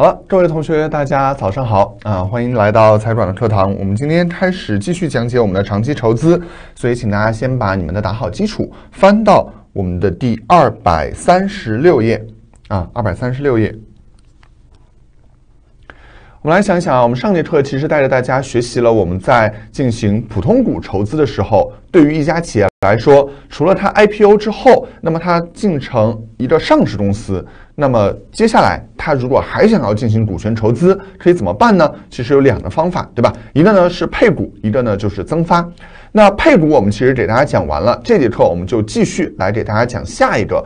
好了，各位同学，大家早上好啊！欢迎来到财管的课堂。我们今天开始继续讲解我们的长期筹资，所以请大家先把你们的打好基础，翻到我们的第二百三十六页啊，二百三十六页。我们来想一想啊，我们上节课其实带着大家学习了我们在进行普通股筹资的时候，对于一家企业来说，除了它 IPO 之后，那么它进成一个上市公司。那么接下来，他如果还想要进行股权筹资，可以怎么办呢？其实有两个方法，对吧？一个呢是配股，一个呢就是增发。那配股我们其实给大家讲完了，这节课我们就继续来给大家讲下一个，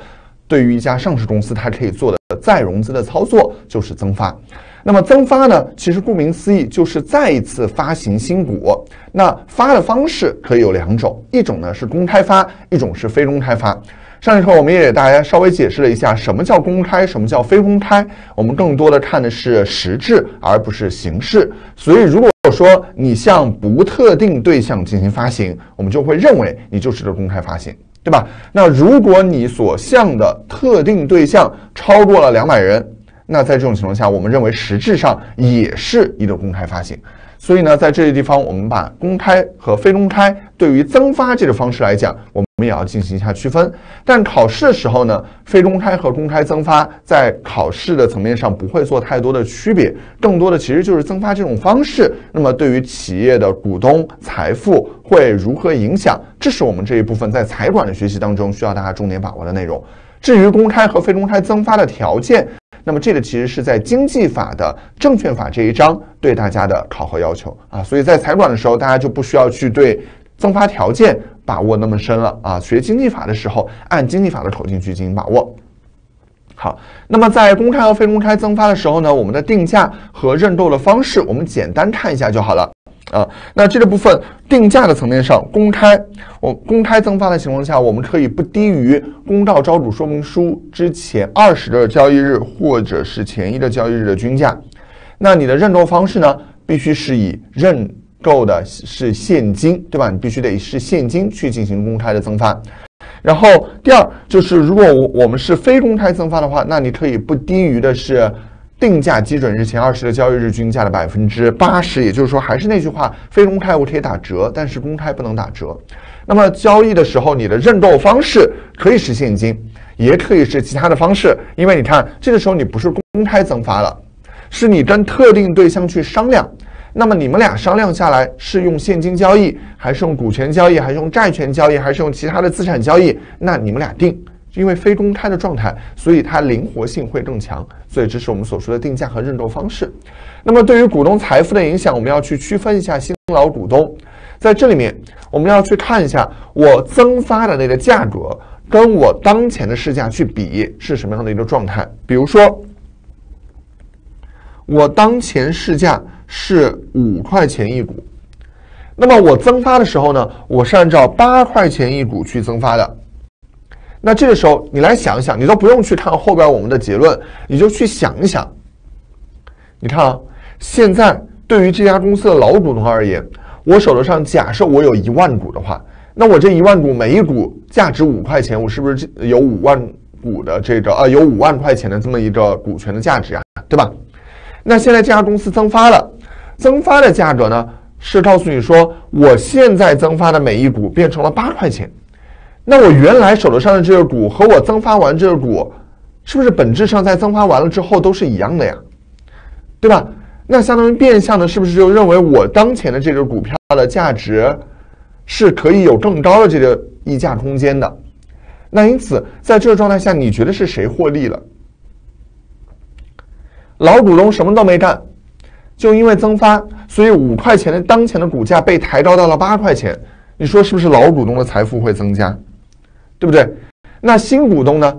对于一家上市公司它可以做的再融资的操作，就是增发。那么增发呢，其实顾名思义就是再一次发行新股。那发的方式可以有两种，一种呢是公开发，一种是非公开发。上节课我们也给大家稍微解释了一下什么叫公开，什么叫非公开。我们更多的看的是实质，而不是形式。所以如果说你向不特定对象进行发行，我们就会认为你就是个公开发行，对吧？那如果你所向的特定对象超过了两百人，那在这种情况下，我们认为实质上也是一个公开发行。所以呢，在这些地方，我们把公开和非公开对于增发这个方式来讲，我们也要进行一下区分。但考试的时候呢，非公开和公开增发在考试的层面上不会做太多的区别，更多的其实就是增发这种方式，那么对于企业的股东财富会如何影响，这是我们这一部分在财管的学习当中需要大家重点把握的内容。至于公开和非公开增发的条件。那么这个其实是在经济法的证券法这一章对大家的考核要求啊，所以在财管的时候，大家就不需要去对增发条件把握那么深了啊。学经济法的时候，按经济法的口径去进行把握。好，那么在公开和非公开增发的时候呢，我们的定价和认购的方式，我们简单看一下就好了。啊，那这个部分定价的层面上，公开我公开增发的情况下，我们可以不低于公告招股说明书之前二十个交易日或者是前一个交易日的均价。那你的认购方式呢，必须是以认购的是现金，对吧？你必须得是现金去进行公开的增发。然后第二就是，如果我我们是非公开增发的话，那你可以不低于的是。定价基准日前二十的交易日均价的百分之八十，也就是说，还是那句话，非公开我可以打折，但是公开不能打折。那么交易的时候，你的认购方式可以是现金，也可以是其他的方式，因为你看，这个时候你不是公开增发了，是你跟特定对象去商量。那么你们俩商量下来是用现金交易，还是用股权交易，还是用债权交易，还是用其他的资产交易？那你们俩定。因为非公开的状态，所以它灵活性会更强，所以这是我们所说的定价和认购方式。那么对于股东财富的影响，我们要去区分一下新老股东。在这里面，我们要去看一下我增发的那个价格跟我当前的市价去比是什么样的一个状态。比如说，我当前市价是五块钱一股，那么我增发的时候呢，我是按照八块钱一股去增发的。那这个时候，你来想一想，你都不用去看后边我们的结论，你就去想一想。你看啊，现在对于这家公司的老股东而言，我手头上假设我有一万股的话，那我这一万股每一股价值五块钱，我是不是有五万股的这个呃有五万块钱的这么一个股权的价值啊？对吧？那现在这家公司增发了，增发的价格呢是告诉你说，我现在增发的每一股变成了八块钱。那我原来手头上的这个股和我增发完这个股，是不是本质上在增发完了之后都是一样的呀？对吧？那相当于变相的，是不是就认为我当前的这个股票的价值是可以有更高的这个溢价空间的？那因此，在这个状态下，你觉得是谁获利了？老股东什么都没干，就因为增发，所以五块钱的当前的股价被抬高到了八块钱。你说是不是老股东的财富会增加？对不对？那新股东呢？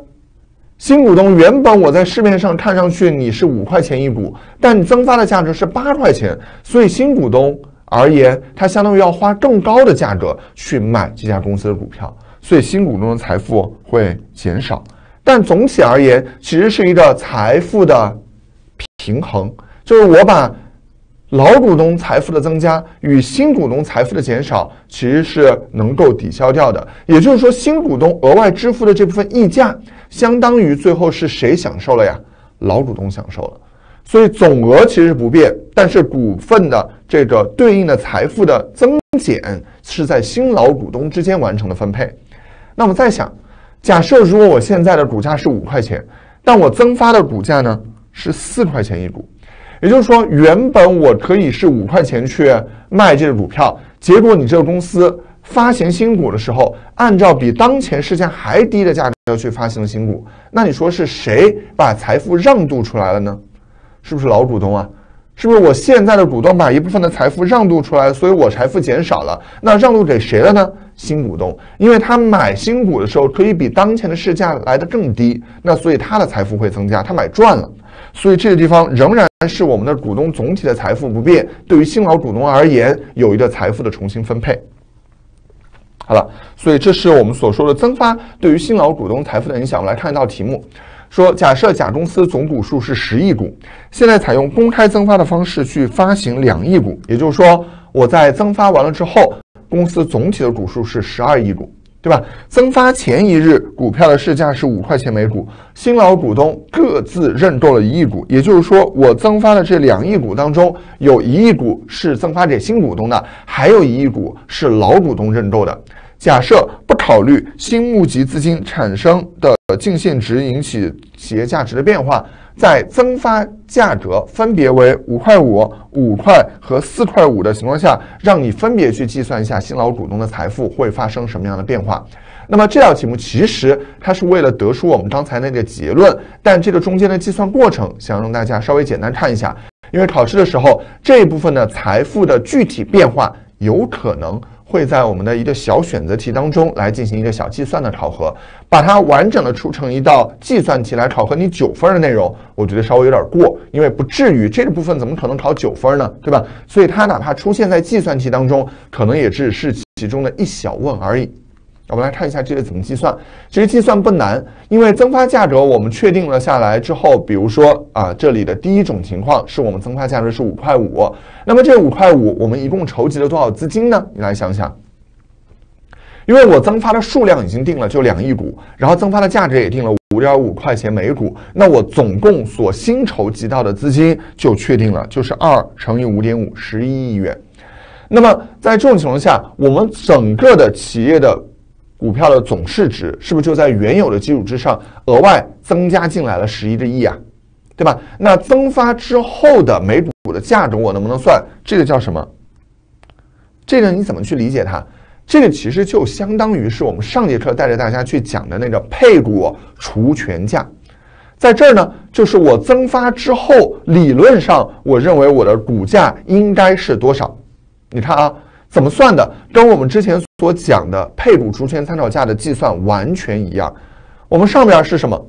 新股东原本我在市面上看上去你是五块钱一股，但增发的价值是八块钱，所以新股东而言，他相当于要花更高的价格去买这家公司的股票，所以新股东的财富会减少。但总体而言，其实是一个财富的平衡，就是我把。老股东财富的增加与新股东财富的减少其实是能够抵消掉的，也就是说，新股东额外支付的这部分溢价，相当于最后是谁享受了呀？老股东享受了。所以总额其实不变，但是股份的这个对应的财富的增减是在新老股东之间完成的分配。那么再想，假设如果我现在的股价是五块钱，但我增发的股价呢是四块钱一股，也就是说，原本我可以是五块钱去卖这个股票，结果你这个公司发行新股的时候，按照比当前市价还低的价格去发行新股，那你说是谁把财富让渡出来了呢？是不是老股东啊？是不是我现在的股东把一部分的财富让渡出来，所以我财富减少了？那让渡给谁了呢？新股东，因为他买新股的时候可以比当前的市价来的更低，那所以他的财富会增加，他买赚了。所以这个地方仍然但是我们的股东总体的财富不变，对于新老股东而言，有一个财富的重新分配。好了，所以这是我们所说的增发对于新老股东财富的影响。我们来看一道题目。说，假设甲公司总股数是十亿股，现在采用公开增发的方式去发行两亿股，也就是说，我在增发完了之后，公司总体的股数是十二亿股，对吧？增发前一日股票的市价是五块钱每股，新老股东各自认购了一亿股，也就是说，我增发的这两亿股当中，有一亿股是增发给新股东的，还有一亿股是老股东认购的。假设不考虑新募集资金产生的净现值引起企业价值的变化，在增发价格分别为五块五、五块和四块五的情况下，让你分别去计算一下新老股东的财富会发生什么样的变化。那么这道题目其实它是为了得出我们刚才那个结论，但这个中间的计算过程想让大家稍微简单看一下，因为考试的时候这一部分的财富的具体变化有可能。会在我们的一个小选择题当中来进行一个小计算的考核，把它完整的出成一道计算题来考核你九分的内容，我觉得稍微有点过，因为不至于这个部分怎么可能考九分呢？对吧？所以它哪怕出现在计算题当中，可能也只是其中的一小问而已。我们来看一下这个怎么计算。其实计算不难，因为增发价格我们确定了下来之后，比如说啊，这里的第一种情况是我们增发价格是五块五，那么这五块五我们一共筹集了多少资金呢？你来想想，因为我增发的数量已经定了，就两亿股，然后增发的价值也定了五点五块钱每股，那我总共所新筹集到的资金就确定了，就是二乘以五点五，十一亿元。那么在这种情况下，我们整个的企业的股票的总市值是不是就在原有的基础之上额外增加进来了十一个亿啊？对吧？那增发之后的每股的价值我能不能算？这个叫什么？这个你怎么去理解它？这个其实就相当于是我们上节课带着大家去讲的那个配股除权价，在这儿呢，就是我增发之后，理论上我认为我的股价应该是多少？你看啊。怎么算的？跟我们之前所讲的配股除权参照价的计算完全一样。我们上面是什么？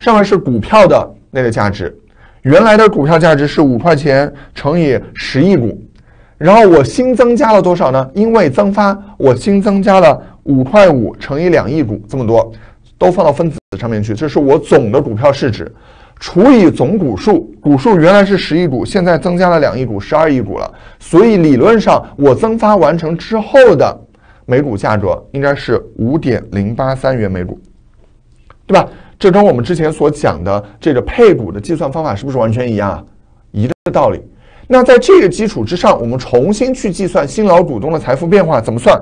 上面是股票的那个价值，原来的股票价值是五块钱乘以十亿股，然后我新增加了多少呢？因为增发，我新增加了五块五乘以两亿股，这么多都放到分子上面去，这是我总的股票市值。除以总股数，股数原来是十亿股，现在增加了两亿股，十二亿股了。所以理论上，我增发完成之后的每股价格应该是五点零八三元每股，对吧？这跟我们之前所讲的这个配股的计算方法是不是完全一样啊？一个道理。那在这个基础之上，我们重新去计算新老股东的财富变化，怎么算？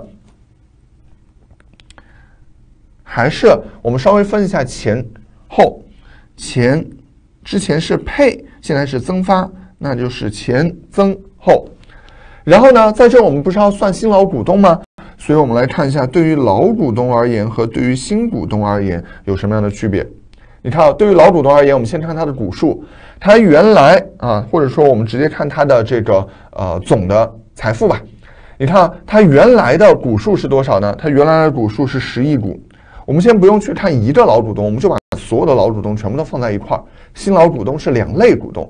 还是我们稍微分一下前后，前。之前是配，现在是增发，那就是前增后。然后呢，在这我们不是要算新老股东吗？所以我们来看一下，对于老股东而言和对于新股东而言有什么样的区别？你看，对于老股东而言，我们先看它的股数，它原来啊，或者说我们直接看它的这个呃总的财富吧。你看它原来的股数是多少呢？它原来的股数是十亿股。我们先不用去看一个老股东，我们就把所有的老股东全部都放在一块儿。新老股东是两类股东，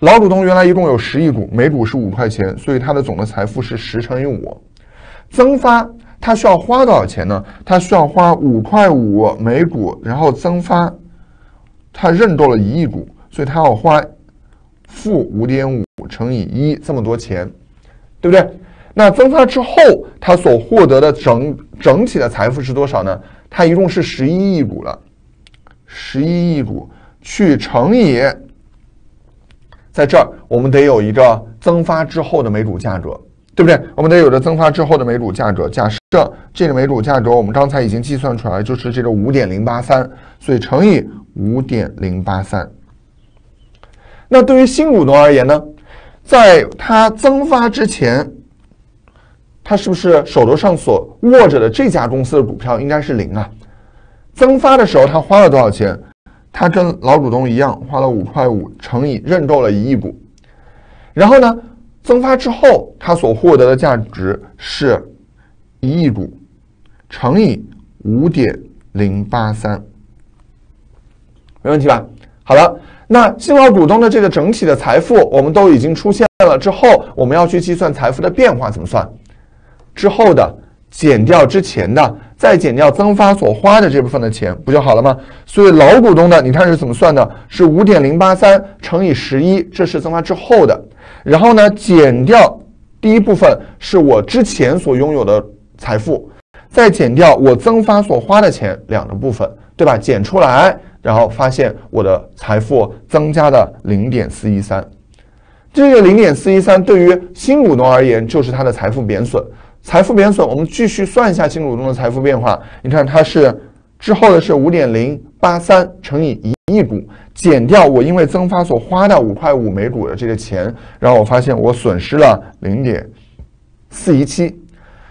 老股东原来一共有十亿股，每股是五块钱，所以它的总的财富是十乘以五。增发它需要花多少钱呢？它需要花五块五每股，然后增发，它认购了一亿股，所以它要花负五点五乘以一这么多钱，对不对？那增发之后，它所获得的整整体的财富是多少呢？它一共是十一亿股了，十一亿股去乘以在这儿我们得有一个增发之后的每股价格，对不对？我们得有着增发之后的每股价格。假设这个每股价格我们刚才已经计算出来，就是这个五点零八三，所以乘以五点零八三。那对于新股东而言呢，在他增发之前。他是不是手头上所握着的这家公司的股票应该是零啊？增发的时候他花了多少钱？他跟老股东一样花了五块五乘以认购了一亿股，然后呢，增发之后他所获得的价值是一亿股乘以五点零八三，没问题吧？好了，那新老股东的这个整体的财富我们都已经出现了之后，我们要去计算财富的变化怎么算？之后的减掉之前的，再减掉增发所花的这部分的钱，不就好了吗？所以老股东的，你看是怎么算的？是五点零八三乘以十一，这是增发之后的。然后呢，减掉第一部分是我之前所拥有的财富，再减掉我增发所花的钱两个部分，对吧？减出来，然后发现我的财富增加的零点四一三。这个零点四一三对于新股东而言，就是它的财富贬损。财富贬损，我们继续算一下新股东的财富变化。你看，它是之后的是五点零八三乘以一亿股，减掉我因为增发所花的五块五每股的这个钱，然后我发现我损失了零点四一七。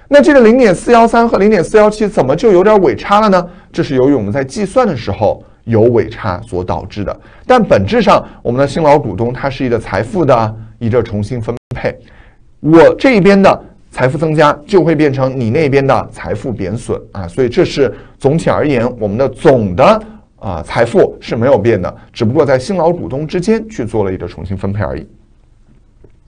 那这个零点四幺三和零点四幺七怎么就有点尾差了呢？这是由于我们在计算的时候有尾差所导致的。但本质上，我们的新老股东它是一个财富的一个重新分配，我这边的。财富增加就会变成你那边的财富贬损啊，所以这是总体而言，我们的总的啊财富是没有变的，只不过在新老股东之间去做了一个重新分配而已。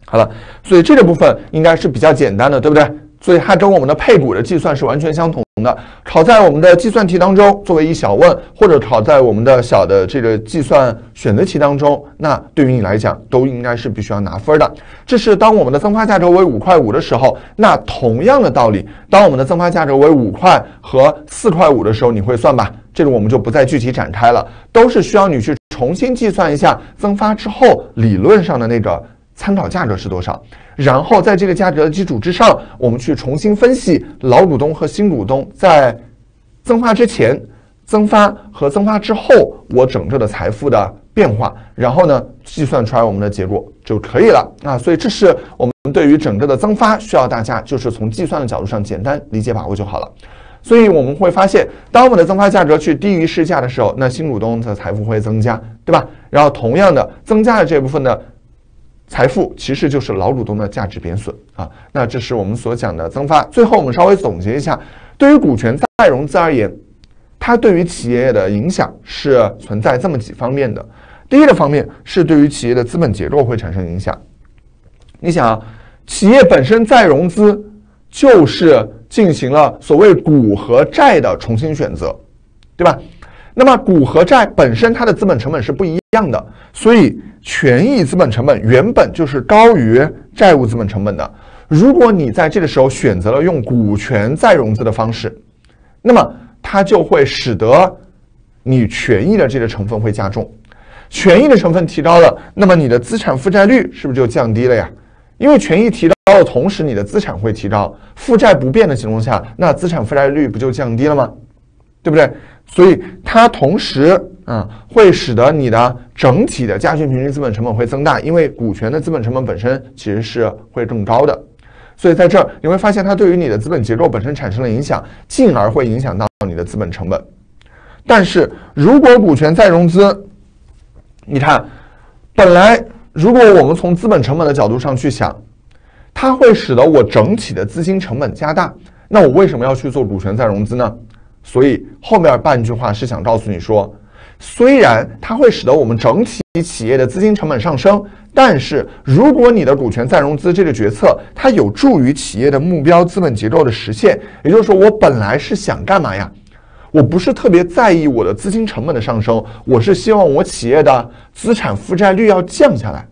好了，所以这个部分应该是比较简单的，对不对？所以它跟我们的配股的计算是完全相同。那考在我们的计算题当中，作为一小问，或者考在我们的小的这个计算选择题当中，那对于你来讲都应该是必须要拿分的。这是当我们的增发价值为五块五的时候，那同样的道理，当我们的增发价值为五块和四块五的时候，你会算吧？这个我们就不再具体展开了，都是需要你去重新计算一下增发之后理论上的那个参考价格是多少。然后在这个价格的基础之上，我们去重新分析老股东和新股东在增发之前、增发和增发之后我整个的财富的变化，然后呢计算出来我们的结果就可以了啊。所以这是我们对于整个的增发需要大家就是从计算的角度上简单理解把握就好了。所以我们会发现，当我们的增发价格去低于市价的时候，那新股东的财富会增加，对吧？然后同样的增加的这部分的。财富其实就是老股东的价值贬损啊，那这是我们所讲的增发。最后我们稍微总结一下，对于股权再融资而言，它对于企业的影响是存在这么几方面的。第一个方面是对于企业的资本结构会产生影响。你想啊，企业本身再融资就是进行了所谓股和债的重新选择，对吧？那么股和债本身它的资本成本是不一样的，所以。权益资本成本原本就是高于债务资本成本的。如果你在这个时候选择了用股权再融资的方式，那么它就会使得你权益的这个成分会加重。权益的成分提高了，那么你的资产负债率是不是就降低了呀？因为权益提高的同时，你的资产会提高，负债不变的情况下，那资产负债率不就降低了吗？对不对？所以它同时。啊，会使得你的整体的加权平均资本成本会增大，因为股权的资本成本本身其实是会更高的，所以在这儿你会发现它对于你的资本结构本身产生了影响，进而会影响到你的资本成本。但是如果股权再融资，你看，本来如果我们从资本成本的角度上去想，它会使得我整体的资金成本加大，那我为什么要去做股权再融资呢？所以后面半句话是想告诉你说。虽然它会使得我们整体企业的资金成本上升，但是如果你的股权再融资这个决策，它有助于企业的目标资本结构的实现。也就是说，我本来是想干嘛呀？我不是特别在意我的资金成本的上升，我是希望我企业的资产负债率要降下来，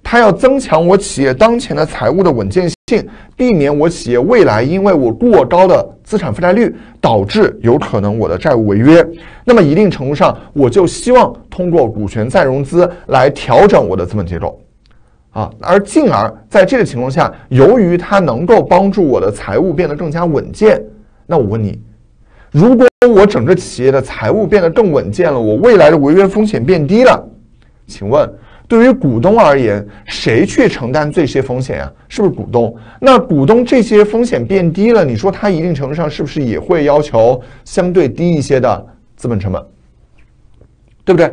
它要增强我企业当前的财务的稳健性。性，避免我企业未来因为我过高的资产负债率导致有可能我的债务违约。那么一定程度上，我就希望通过股权再融资来调整我的资本结构，啊，而进而在这个情况下，由于它能够帮助我的财务变得更加稳健，那我问你，如果我整个企业的财务变得更稳健了，我未来的违约风险变低了，请问？对于股东而言，谁去承担这些风险呀？是不是股东？那股东这些风险变低了，你说他一定程度上是不是也会要求相对低一些的资本成本？对不对？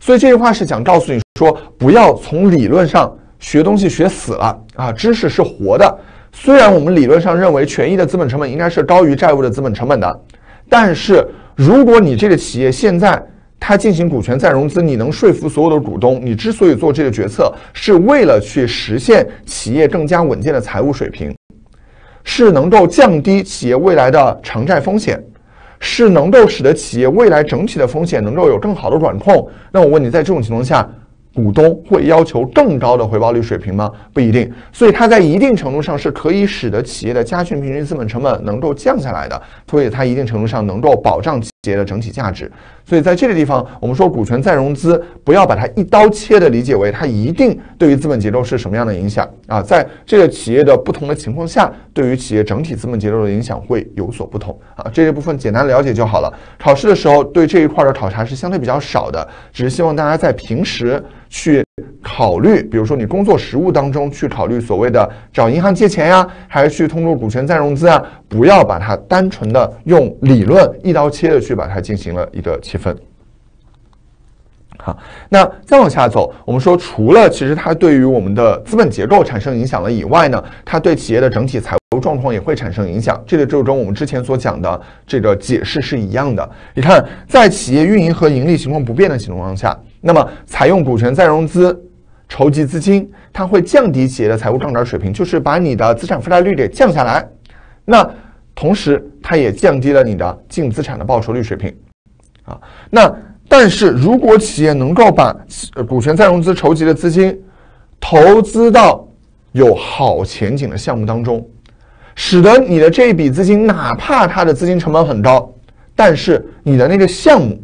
所以这句话是想告诉你说，不要从理论上学东西学死了啊！知识是活的。虽然我们理论上认为权益的资本成本应该是高于债务的资本成本的，但是如果你这个企业现在，他进行股权再融资，你能说服所有的股东，你之所以做这个决策，是为了去实现企业更加稳健的财务水平，是能够降低企业未来的偿债风险，是能够使得企业未来整体的风险能够有更好的管控。那我问你，在这种情况下？股东会要求更高的回报率水平吗？不一定，所以它在一定程度上是可以使得企业的加权平均资本成本能够降下来的，所以它一定程度上能够保障企业的整体价值。所以在这个地方，我们说股权再融资，不要把它一刀切的理解为它一定对于资本结构是什么样的影响啊，在这个企业的不同的情况下，对于企业整体资本结构的影响会有所不同啊。这一部分简单了解就好了。考试的时候对这一块的考察是相对比较少的，只是希望大家在平时。去考虑，比如说你工作实务当中去考虑所谓的找银行借钱呀，还是去通过股权再融资啊？不要把它单纯的用理论一刀切的去把它进行了一个切分。好，那再往下走，我们说除了其实它对于我们的资本结构产生影响了以外呢，它对企业的整体财务状况也会产生影响。这个就跟我们之前所讲的这个解释是一样的。你看，在企业运营和盈利情况不变的情况下。那么，采用股权再融资筹集资金，它会降低企业的财务杠杆水平，就是把你的资产负债率给降下来。那同时，它也降低了你的净资产的报酬率水平。啊，那但是如果企业能够把股权再融资筹集的资金投资到有好前景的项目当中，使得你的这一笔资金，哪怕它的资金成本很高，但是你的那个项目，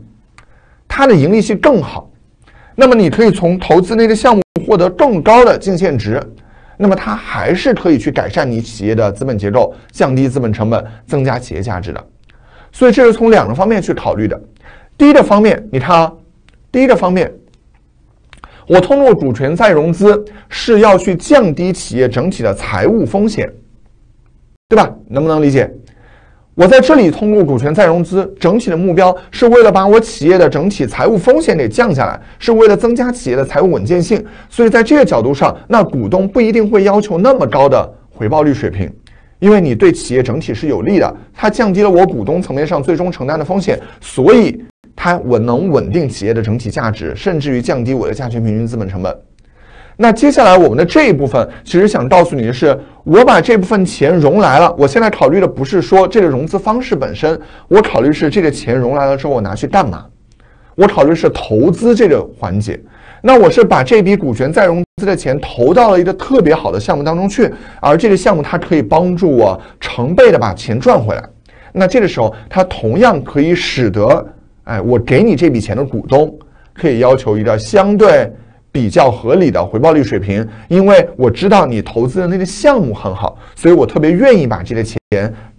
它的盈利性更好。那么你可以从投资那个项目获得更高的净现值，那么它还是可以去改善你企业的资本结构，降低资本成本，增加企业价值的。所以这是从两个方面去考虑的。第一个方面，你看啊，第一个方面，我通过股权再融资是要去降低企业整体的财务风险，对吧？能不能理解？我在这里通过股权再融资，整体的目标是为了把我企业的整体财务风险给降下来，是为了增加企业的财务稳健性。所以在这个角度上，那股东不一定会要求那么高的回报率水平，因为你对企业整体是有利的，它降低了我股东层面上最终承担的风险，所以它稳能稳定企业的整体价值，甚至于降低我的加权平均资本成本。那接下来我们的这一部分，其实想告诉你的是，我把这部分钱融来了。我现在考虑的不是说这个融资方式本身，我考虑是这个钱融来了之后我拿去干嘛？我考虑是投资这个环节。那我是把这笔股权再融资的钱投到了一个特别好的项目当中去，而这个项目它可以帮助我成倍的把钱赚回来。那这个时候，它同样可以使得，哎，我给你这笔钱的股东可以要求一个相对。比较合理的回报率水平，因为我知道你投资的那个项目很好，所以我特别愿意把这个钱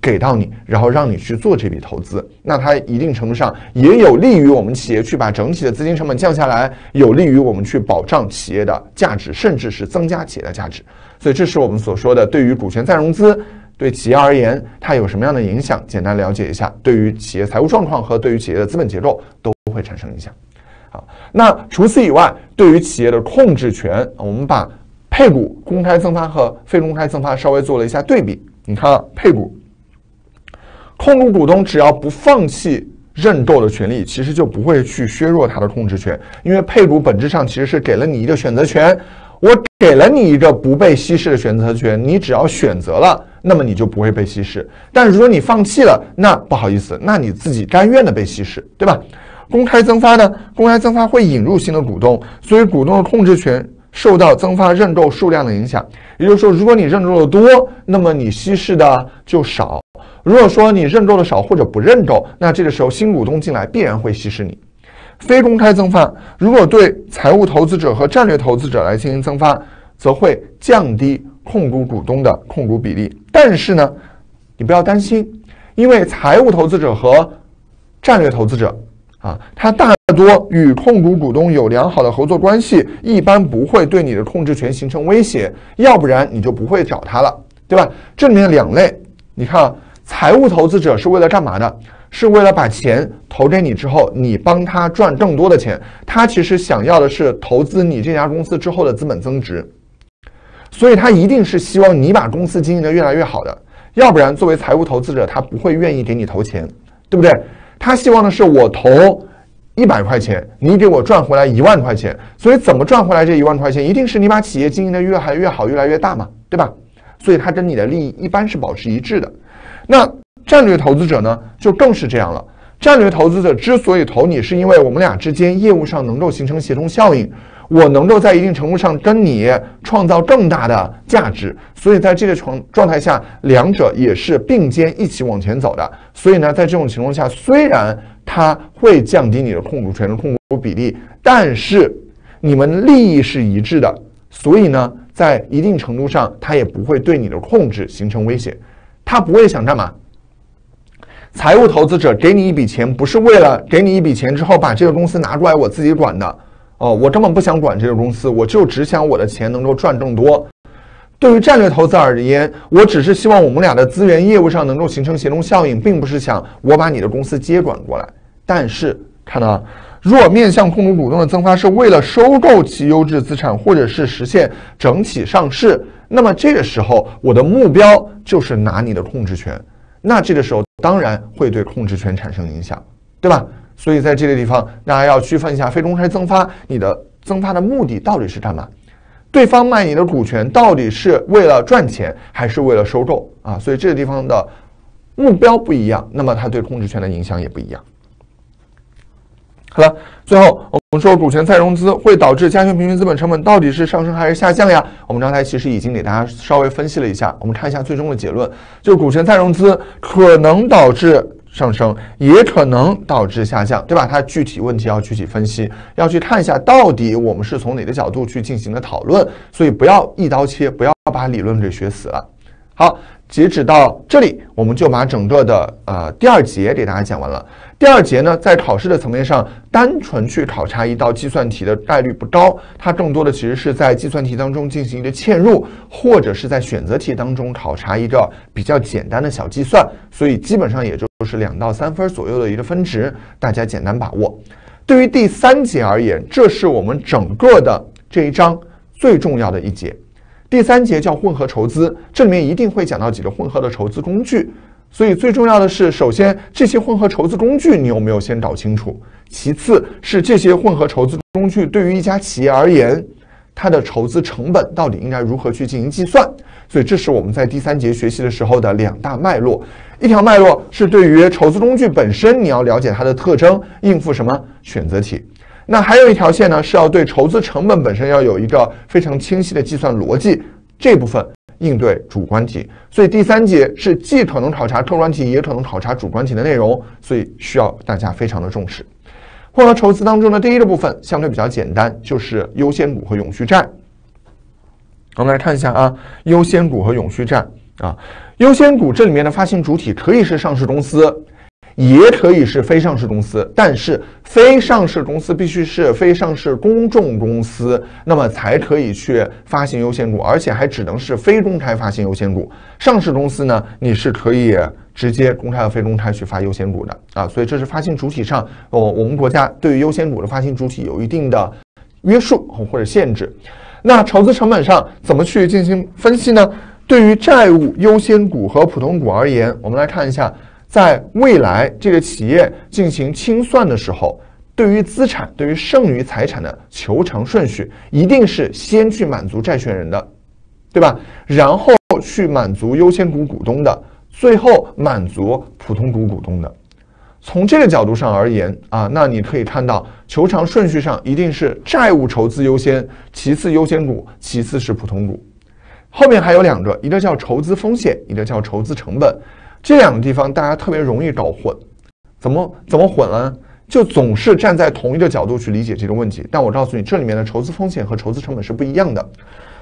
给到你，然后让你去做这笔投资。那它一定程度上也有利于我们企业去把整体的资金成本降下来，有利于我们去保障企业的价值，甚至是增加企业的价值。所以这是我们所说的，对于股权再融资对企业而言，它有什么样的影响？简单了解一下，对于企业财务状况和对于企业的资本结构都会产生影响。好，那除此以外，对于企业的控制权，我们把配股公开增发和非公开增发稍微做了一下对比。你看啊，配股，控股股东只要不放弃认购的权利，其实就不会去削弱他的控制权，因为配股本质上其实是给了你一个选择权，我给了你一个不被稀释的选择权，你只要选择了，那么你就不会被稀释。但是如果你放弃了，那不好意思，那你自己甘愿的被稀释，对吧？公开增发呢？公开增发会引入新的股东，所以股东的控制权受到增发认购数量的影响。也就是说，如果你认购的多，那么你稀释的就少；如果说你认购的少或者不认购，那这个时候新股东进来必然会稀释你。非公开增发，如果对财务投资者和战略投资者来进行增发，则会降低控股股东的控股比例。但是呢，你不要担心，因为财务投资者和战略投资者啊，他大多与控股股东有良好的合作关系，一般不会对你的控制权形成威胁，要不然你就不会找他了，对吧？这里面两类，你看啊，财务投资者是为了干嘛的？是为了把钱投给你之后，你帮他赚更多的钱。他其实想要的是投资你这家公司之后的资本增值，所以他一定是希望你把公司经营的越来越好的。要不然，作为财务投资者，他不会愿意给你投钱，对不对？他希望的是我投一百块钱，你给我赚回来一万块钱。所以，怎么赚回来这一万块钱，一定是你把企业经营的越来越好，越来越大嘛，对吧？所以，他跟你的利益一般是保持一致的。那。战略投资者呢，就更是这样了。战略投资者之所以投你，是因为我们俩之间业务上能够形成协同效应，我能够在一定程度上跟你创造更大的价值。所以在这个状状态下，两者也是并肩一起往前走的。所以呢，在这种情况下，虽然它会降低你的控股权的控股比例，但是你们利益是一致的，所以呢，在一定程度上，它也不会对你的控制形成威胁。他不会想干嘛？财务投资者给你一笔钱，不是为了给你一笔钱之后把这个公司拿过来我自己管的哦，我根本不想管这个公司，我就只想我的钱能够赚更多。对于战略投资而言，我只是希望我们俩的资源业务上能够形成协同效应，并不是想我把你的公司接管过来。但是看到，若面向控股股东的增发是为了收购其优质资产，或者是实现整体上市，那么这个时候我的目标就是拿你的控制权。那这个时候当然会对控制权产生影响，对吧？所以在这个地方，大家要区分一下非公开增发，你的增发的目的到底是干嘛？对方卖你的股权到底是为了赚钱还是为了收购啊？所以这个地方的目标不一样，那么它对控制权的影响也不一样。好了，最后我们说股权再融资会导致加权平均资本成本到底是上升还是下降呀？我们刚才其实已经给大家稍微分析了一下，我们看一下最终的结论，就是股权再融资可能导致上升，也可能导致下降，对吧？它具体问题要具体分析，要去看一下到底我们是从哪个角度去进行的讨论，所以不要一刀切，不要把理论给学死了。好。截止到这里，我们就把整个的呃第二节给大家讲完了。第二节呢，在考试的层面上，单纯去考察一道计算题的概率不高，它更多的其实是在计算题当中进行一个嵌入，或者是在选择题当中考察一个比较简单的小计算。所以基本上也就是两到三分左右的一个分值，大家简单把握。对于第三节而言，这是我们整个的这一章最重要的一节。第三节叫混合筹资，这里面一定会讲到几个混合的筹资工具，所以最重要的是，首先这些混合筹资工具你有没有先搞清楚？其次是这些混合筹资工具对于一家企业而言，它的筹资成本到底应该如何去进行计算？所以这是我们在第三节学习的时候的两大脉络。一条脉络是对于筹资工具本身，你要了解它的特征，应付什么选择题。那还有一条线呢，是要对筹资成本本身要有一个非常清晰的计算逻辑，这部分应对主观题。所以第三节是既可能考察客观题，也可能考察主观题的内容，所以需要大家非常的重视。混合筹资当中的第一个部分相对比较简单，就是优先股和永续债。我们来看一下啊，优先股和永续债啊，优先股这里面的发行主体可以是上市公司。也可以是非上市公司，但是非上市公司必须是非上市公众公司，那么才可以去发行优先股，而且还只能是非公开发行优先股。上市公司呢，你是可以直接公开和非公开去发优先股的啊。所以这是发行主体上，哦，我们国家对于优先股的发行主体有一定的约束或者限制。那筹资成本上怎么去进行分析呢？对于债务优先股和普通股而言，我们来看一下。在未来，这个企业进行清算的时候，对于资产、对于剩余财产的求偿顺序，一定是先去满足债权人的，对吧？然后去满足优先股股东的，最后满足普通股股东的。从这个角度上而言啊，那你可以看到求偿顺序上一定是债务筹资优先，其次优先股，其次是普通股。后面还有两个，一个叫筹资风险，一个叫筹资成本。这两个地方大家特别容易搞混，怎么怎么混了？就总是站在同一个角度去理解这个问题。但我告诉你，这里面的筹资风险和筹资成本是不一样的。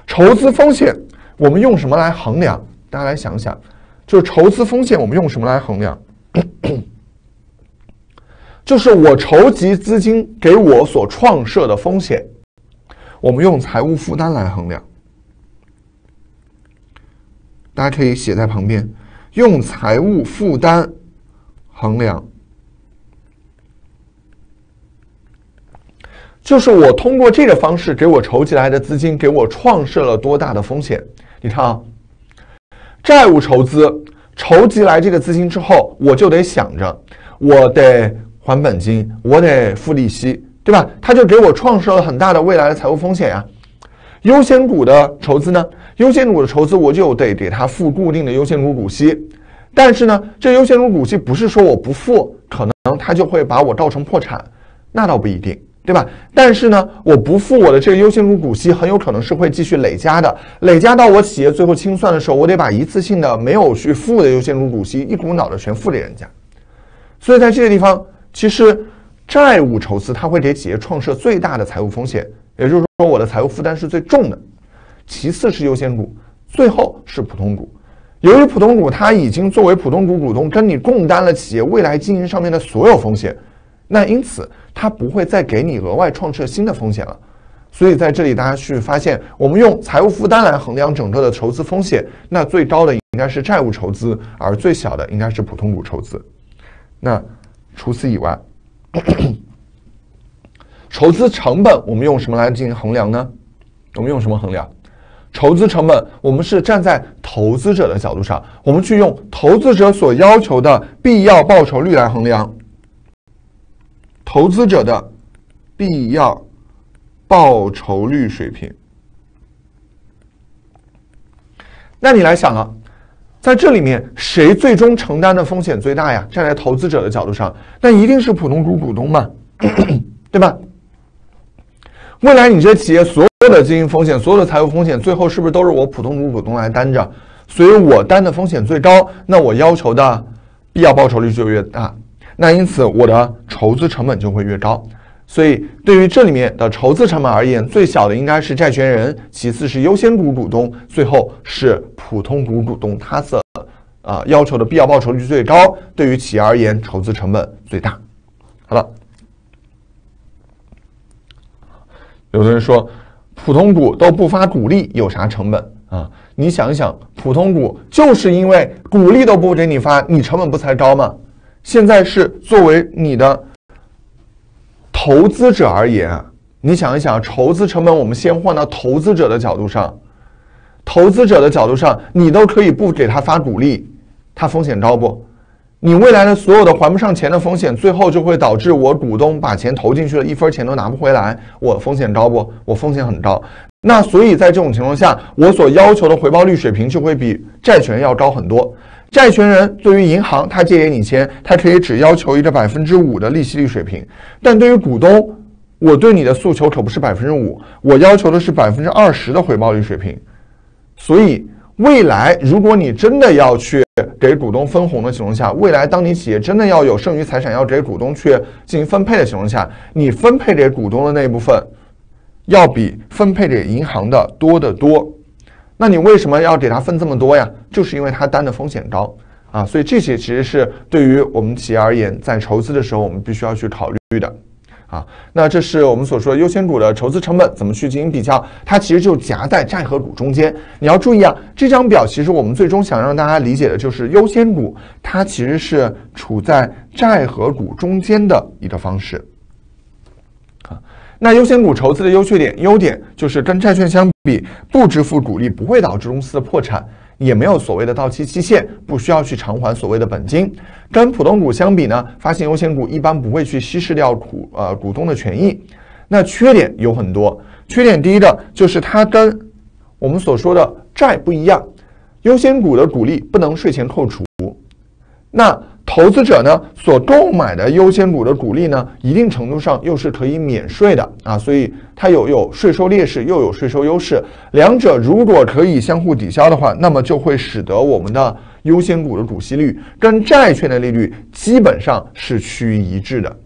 筹资风险我们用什么来衡量？大家来想想，就是筹资风险我们用什么来衡量？就是我筹集资金给我所创设的风险，我们用财务负担来衡量。大家可以写在旁边，用财务负担衡量，就是我通过这个方式给我筹集来的资金，给我创设了多大的风险？你看啊，债务筹资筹集来这个资金之后，我就得想着我得还本金，我得付利息，对吧？他就给我创设了很大的未来的财务风险呀。优先股的筹资呢？优先股的筹资，我就得给他付固定的优先股股息。但是呢，这优先股股息不是说我不付，可能他就会把我造成破产，那倒不一定，对吧？但是呢，我不付我的这个优先股股息，很有可能是会继续累加的，累加到我企业最后清算的时候，我得把一次性的没有去付的优先股股息一股脑的全付给人家。所以在这个地方，其实债务筹资它会给企业创设最大的财务风险。也就是说，我的财务负担是最重的，其次是优先股，最后是普通股。由于普通股它已经作为普通股股东跟你共担了企业未来经营上面的所有风险，那因此它不会再给你额外创设新的风险了。所以在这里大家去发现，我们用财务负担来衡量整个的筹资风险，那最高的应该是债务筹资，而最小的应该是普通股筹资。那除此以外。筹资成本我们用什么来进行衡量呢？我们用什么衡量？筹资成本，我们是站在投资者的角度上，我们去用投资者所要求的必要报酬率来衡量。投资者的必要报酬率水平。那你来想了，在这里面谁最终承担的风险最大呀？站在投资者的角度上，那一定是普通股股东嘛，对吧？未来你这企业所有的经营风险、所有的财务风险，最后是不是都是我普通股股东来担着？所以我担的风险最高，那我要求的必要报酬率就越大，那因此我的筹资成本就会越高。所以对于这里面的筹资成本而言，最小的应该是债权人，其次是优先股股东，最后是普通股股东，他的啊要求的必要报酬率最高。对于企业而言，筹资成本最大。好了。有的人说，普通股都不发股利，有啥成本啊？你想一想，普通股就是因为股利都不给你发，你成本不才高吗？现在是作为你的投资者而言，你想一想，筹资成本，我们先换到投资者的角度上，投资者的角度上，你都可以不给他发股利，他风险高不？你未来的所有的还不上钱的风险，最后就会导致我股东把钱投进去了，一分钱都拿不回来。我风险高不？我风险很高。那所以在这种情况下，我所要求的回报率水平就会比债权要高很多。债权人对于银行，他借给你钱，他可以只要求一个百分之五的利息率水平；但对于股东，我对你的诉求可不是百分之五，我要求的是百分之二十的回报率水平。所以。未来，如果你真的要去给股东分红的情况下，未来当你企业真的要有剩余财产要给股东去进行分配的情况下，你分配给股东的那一部分，要比分配给银行的多得多。那你为什么要给他分这么多呀？就是因为他担的风险高啊。所以这些其实是对于我们企业而言，在筹资的时候，我们必须要去考虑的。啊，那这是我们所说的优先股的筹资成本怎么去进行比较？它其实就夹在债和股中间。你要注意啊，这张表其实我们最终想让大家理解的就是优先股，它其实是处在债和股中间的一个方式。啊，那优先股筹资的优缺点，优点就是跟债券相比，不支付股利不会导致公司的破产。也没有所谓的到期期限，不需要去偿还所谓的本金。跟普通股相比呢，发行优先股一般不会去稀释掉股呃股东的权益。那缺点有很多，缺点第一个就是它跟我们所说的债不一样，优先股的股利不能税前扣除。那投资者呢所购买的优先股的股利呢，一定程度上又是可以免税的啊，所以它有有税收劣势，又有税收优势，两者如果可以相互抵消的话，那么就会使得我们的优先股的股息率跟债券的利率基本上是趋于一致的，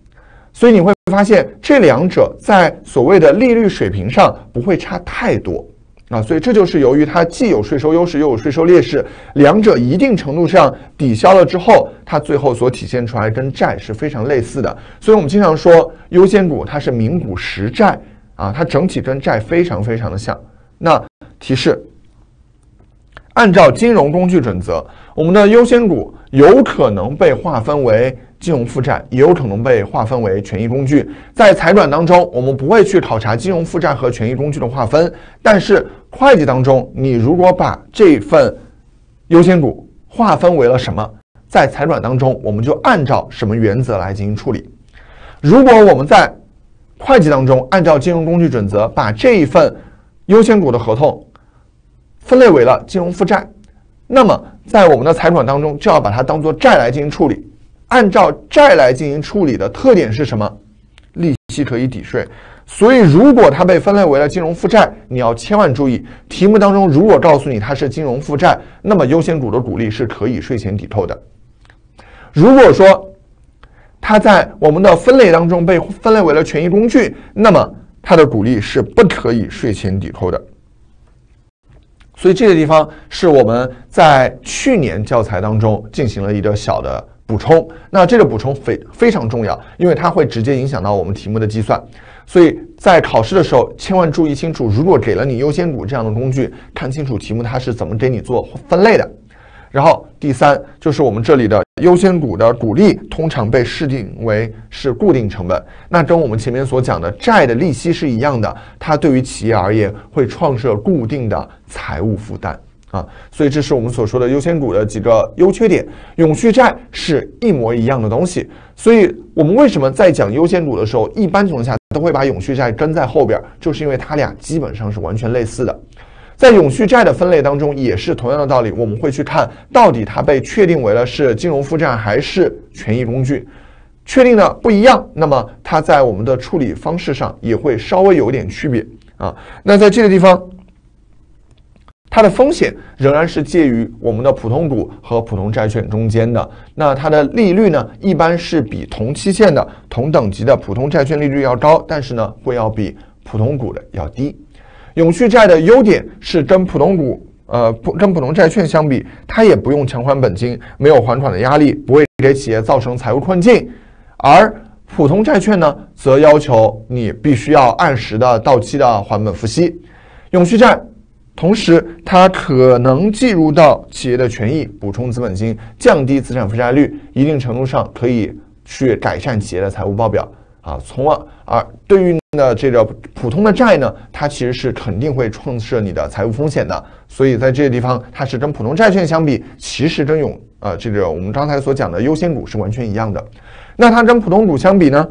所以你会发现这两者在所谓的利率水平上不会差太多。啊，所以这就是由于它既有税收优势又有税收劣势，两者一定程度上抵消了之后，它最后所体现出来跟债是非常类似的。所以我们经常说优先股它是名股实债啊，它整体跟债非常非常的像。那提示，按照金融工具准则，我们的优先股有可能被划分为。金融负债也有可能被划分为权益工具，在财转当中，我们不会去考察金融负债和权益工具的划分，但是会计当中，你如果把这份优先股划分为了什么，在财转当中，我们就按照什么原则来进行处理。如果我们在会计当中按照金融工具准则把这一份优先股的合同分类为了金融负债，那么在我们的财转当中就要把它当做债来进行处理。按照债来进行处理的特点是什么？利息可以抵税，所以如果它被分类为了金融负债，你要千万注意，题目当中如果告诉你它是金融负债，那么优先股的股利是可以税前抵扣的。如果说它在我们的分类当中被分类为了权益工具，那么它的股利是不可以税前抵扣的。所以这个地方是我们在去年教材当中进行了一个小的。补充，那这个补充非非常重要，因为它会直接影响到我们题目的计算，所以在考试的时候千万注意清楚，如果给了你优先股这样的工具，看清楚题目它是怎么给你做分类的。然后第三就是我们这里的优先股的股利通常被设定为是固定成本，那跟我们前面所讲的债的利息是一样的，它对于企业而言会创设固定的财务负担。啊，所以这是我们所说的优先股的几个优缺点。永续债是一模一样的东西，所以我们为什么在讲优先股的时候，一般情况下都会把永续债跟在后边，就是因为它俩基本上是完全类似的。在永续债的分类当中，也是同样的道理，我们会去看到底它被确定为了是金融负债还是权益工具，确定的不一样，那么它在我们的处理方式上也会稍微有点区别啊。那在这个地方。它的风险仍然是介于我们的普通股和普通债券中间的。那它的利率呢，一般是比同期限的同等级的普通债券利率要高，但是呢，会要比普通股的要低。永续债的优点是跟普通股，呃，跟普通债券相比，它也不用偿还本金，没有还款的压力，不会给企业造成财务困境。而普通债券呢，则要求你必须要按时的到期的还本付息。永续债。同时，它可能计入到企业的权益，补充资本金，降低资产负债率，一定程度上可以去改善企业的财务报表啊。从而，而对于呢这个普通的债呢，它其实是肯定会创设你的财务风险的。所以在这个地方，它是跟普通债券相比，其实跟永呃这个我们刚才所讲的优先股是完全一样的。那它跟普通股相比呢？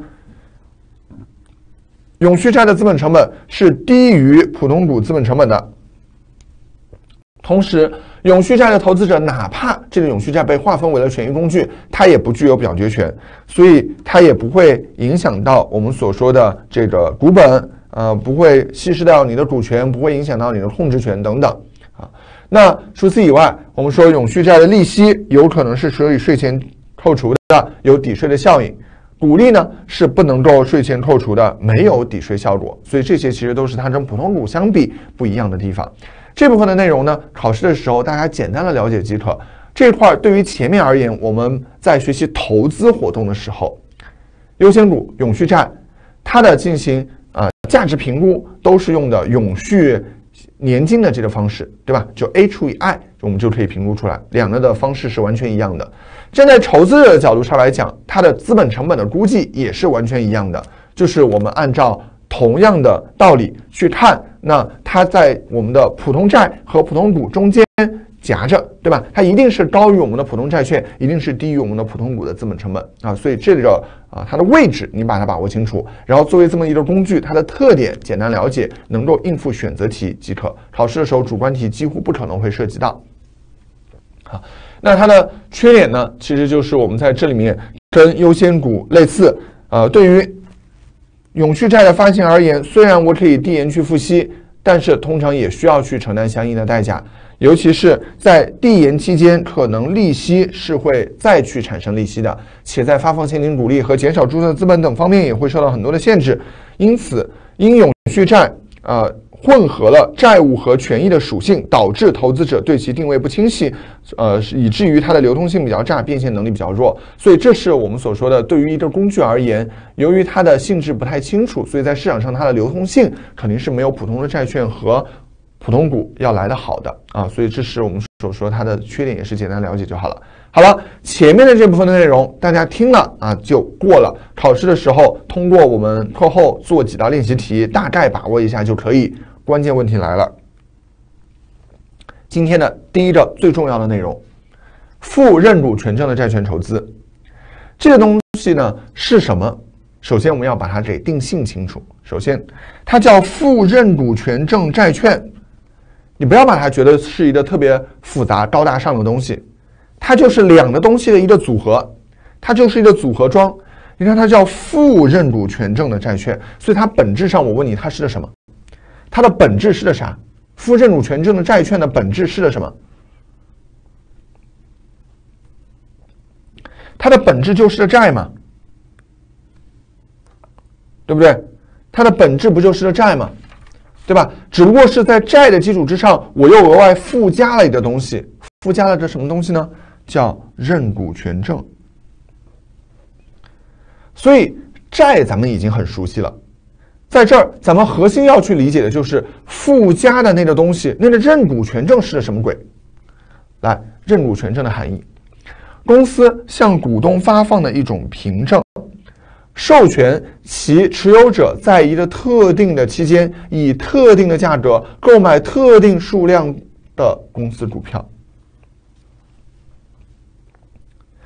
永续债的资本成本是低于普通股资本成本的。同时，永续债的投资者，哪怕这个永续债被划分为了权益工具，它也不具有表决权，所以它也不会影响到我们所说的这个股本，呃，不会稀释掉你的股权，不会影响到你的控制权等等啊。那除此以外，我们说永续债的利息有可能是可以税前扣除的，有抵税的效应；股利呢是不能够税前扣除的，没有抵税效果。所以这些其实都是它跟普通股相比不一样的地方。这部分的内容呢，考试的时候大家简单的了解即可。这块对于前面而言，我们在学习投资活动的时候，优先股、永续债，它的进行啊价值评估都是用的永续年金的这个方式，对吧？就 A 除以 I，我们就可以评估出来，两个的方式是完全一样的。站在筹资者的角度上来讲，它的资本成本的估计也是完全一样的，就是我们按照。同样的道理去看，那它在我们的普通债和普通股中间夹着，对吧？它一定是高于我们的普通债券，一定是低于我们的普通股的资本成本啊。所以这个啊，它的位置你把它把握清楚，然后作为这么一个工具，它的特点简单了解，能够应付选择题即可。考试的时候主观题几乎不可能会涉及到。好，那它的缺点呢，其实就是我们在这里面跟优先股类似，呃，对于永续债的发行而言，虽然我可以递延去付息，但是通常也需要去承担相应的代价。尤其是在递延期间，可能利息是会再去产生利息的，且在发放现金股利和减少注册资本等方面也会受到很多的限制。因此，因永续债呃混合了债务和权益的属性，导致投资者对其定位不清晰，呃，以至于它的流通性比较差，变现能力比较弱。所以，这是我们所说的，对于一个工具而言，由于它的性质不太清楚，所以在市场上它的流通性肯定是没有普通的债券和。普通股要来的好的啊，所以这是我们所说它的缺点，也是简单了解就好了。好了，前面的这部分的内容大家听了啊就过了，考试的时候通过我们课后做几道练习题，大概把握一下就可以。关键问题来了，今天的第一个最重要的内容，负认股权证的债券筹资，这个东西呢是什么？首先我们要把它给定性清楚。首先，它叫负认股权证债券。你不要把它觉得是一个特别复杂、高大上的东西，它就是两个东西的一个组合，它就是一个组合装。你看，它叫负认股权证的债券，所以它本质上，我问你，它是个什么？它的本质是个啥？负认股权证的债券的本质是个什么？它的本质就是个债嘛，对不对？它的本质不就是个债吗？对吧？只不过是在债的基础之上，我又额外附加了一个东西，附加了这什么东西呢？叫认股权证。所以债咱们已经很熟悉了，在这儿咱们核心要去理解的就是附加的那个东西，那个认股权证是个什么鬼？来，认股权证的含义，公司向股东发放的一种凭证。授权其持有者在一个特定的期间，以特定的价格购买特定数量的公司股票。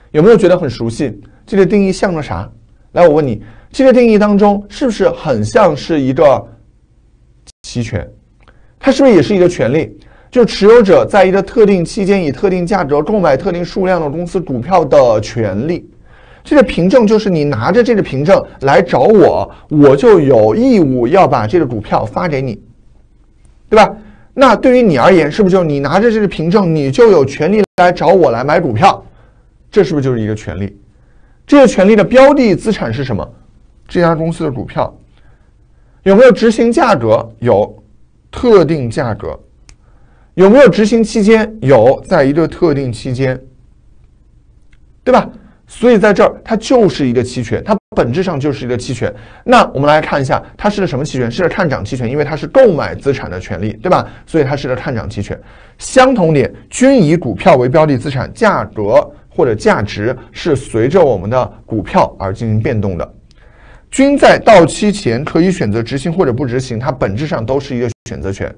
有没有觉得很熟悉？这个定义像个啥？来，我问你，这个定义当中是不是很像是一个期权？它是不是也是一个权利？就持有者在一个特定期间以特定价格购买特定数量的公司股票的权利。这个凭证就是你拿着这个凭证来找我，我就有义务要把这个股票发给你，对吧？那对于你而言，是不是就你拿着这个凭证，你就有权利来找我来买股票？这是不是就是一个权利？这个权利的标的资产是什么？这家公司的股票有没有执行价格？有，特定价格有没有执行期间？有，在一个特定期间，对吧？所以在这儿，它就是一个期权，它本质上就是一个期权。那我们来看一下，它是个什么期权？是个看涨期权，因为它是购买资产的权利，对吧？所以它是个看涨期权。相同点，均以股票为标的资产，价格或者价值是随着我们的股票而进行变动的。均在到期前可以选择执行或者不执行，它本质上都是一个选择权，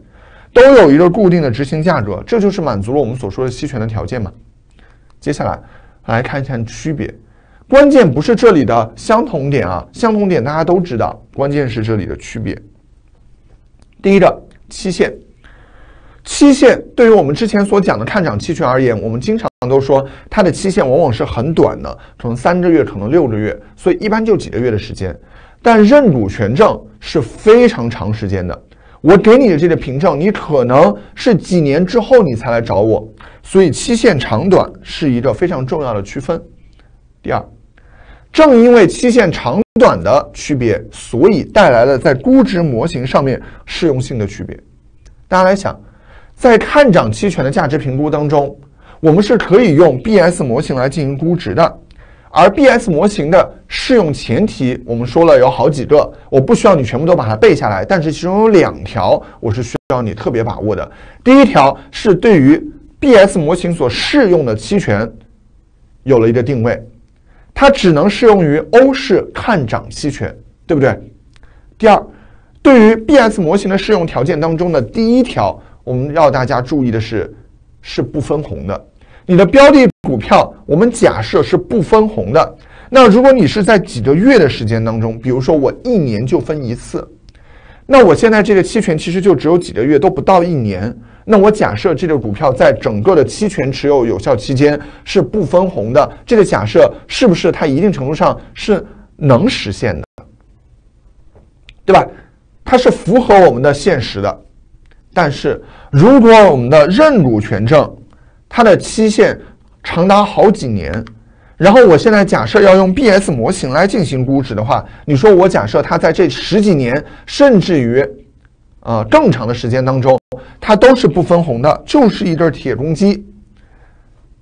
都有一个固定的执行价格，这就是满足了我们所说的期权的条件嘛。接下来。来看一看区别，关键不是这里的相同点啊，相同点大家都知道，关键是这里的区别。第一个期限，期限对于我们之前所讲的看涨期权而言，我们经常都说它的期限往往是很短的，可能三个月，可能六个月，所以一般就几个月的时间。但认股权证是非常长时间的。我给你的这个凭证，你可能是几年之后你才来找我，所以期限长短是一个非常重要的区分。第二，正因为期限长短的区别，所以带来了在估值模型上面适用性的区别。大家来想，在看涨期权的价值评估当中，我们是可以用 BS 模型来进行估值的。而 BS 模型的适用前提，我们说了有好几个，我不需要你全部都把它背下来，但是其中有两条我是需要你特别把握的。第一条是对于 BS 模型所适用的期权有了一个定位，它只能适用于欧式看涨期权，对不对？第二，对于 BS 模型的适用条件当中的第一条，我们要大家注意的是，是不分红的。你的标的股票，我们假设是不分红的。那如果你是在几个月的时间当中，比如说我一年就分一次，那我现在这个期权其实就只有几个月，都不到一年。那我假设这个股票在整个的期权持有有效期间是不分红的，这个假设是不是它一定程度上是能实现的？对吧？它是符合我们的现实的。但是如果我们的认股权证它的期限长达好几年，然后我现在假设要用 BS 模型来进行估值的话，你说我假设它在这十几年，甚至于。啊，更长的时间当中，它都是不分红的，就是一对铁公鸡。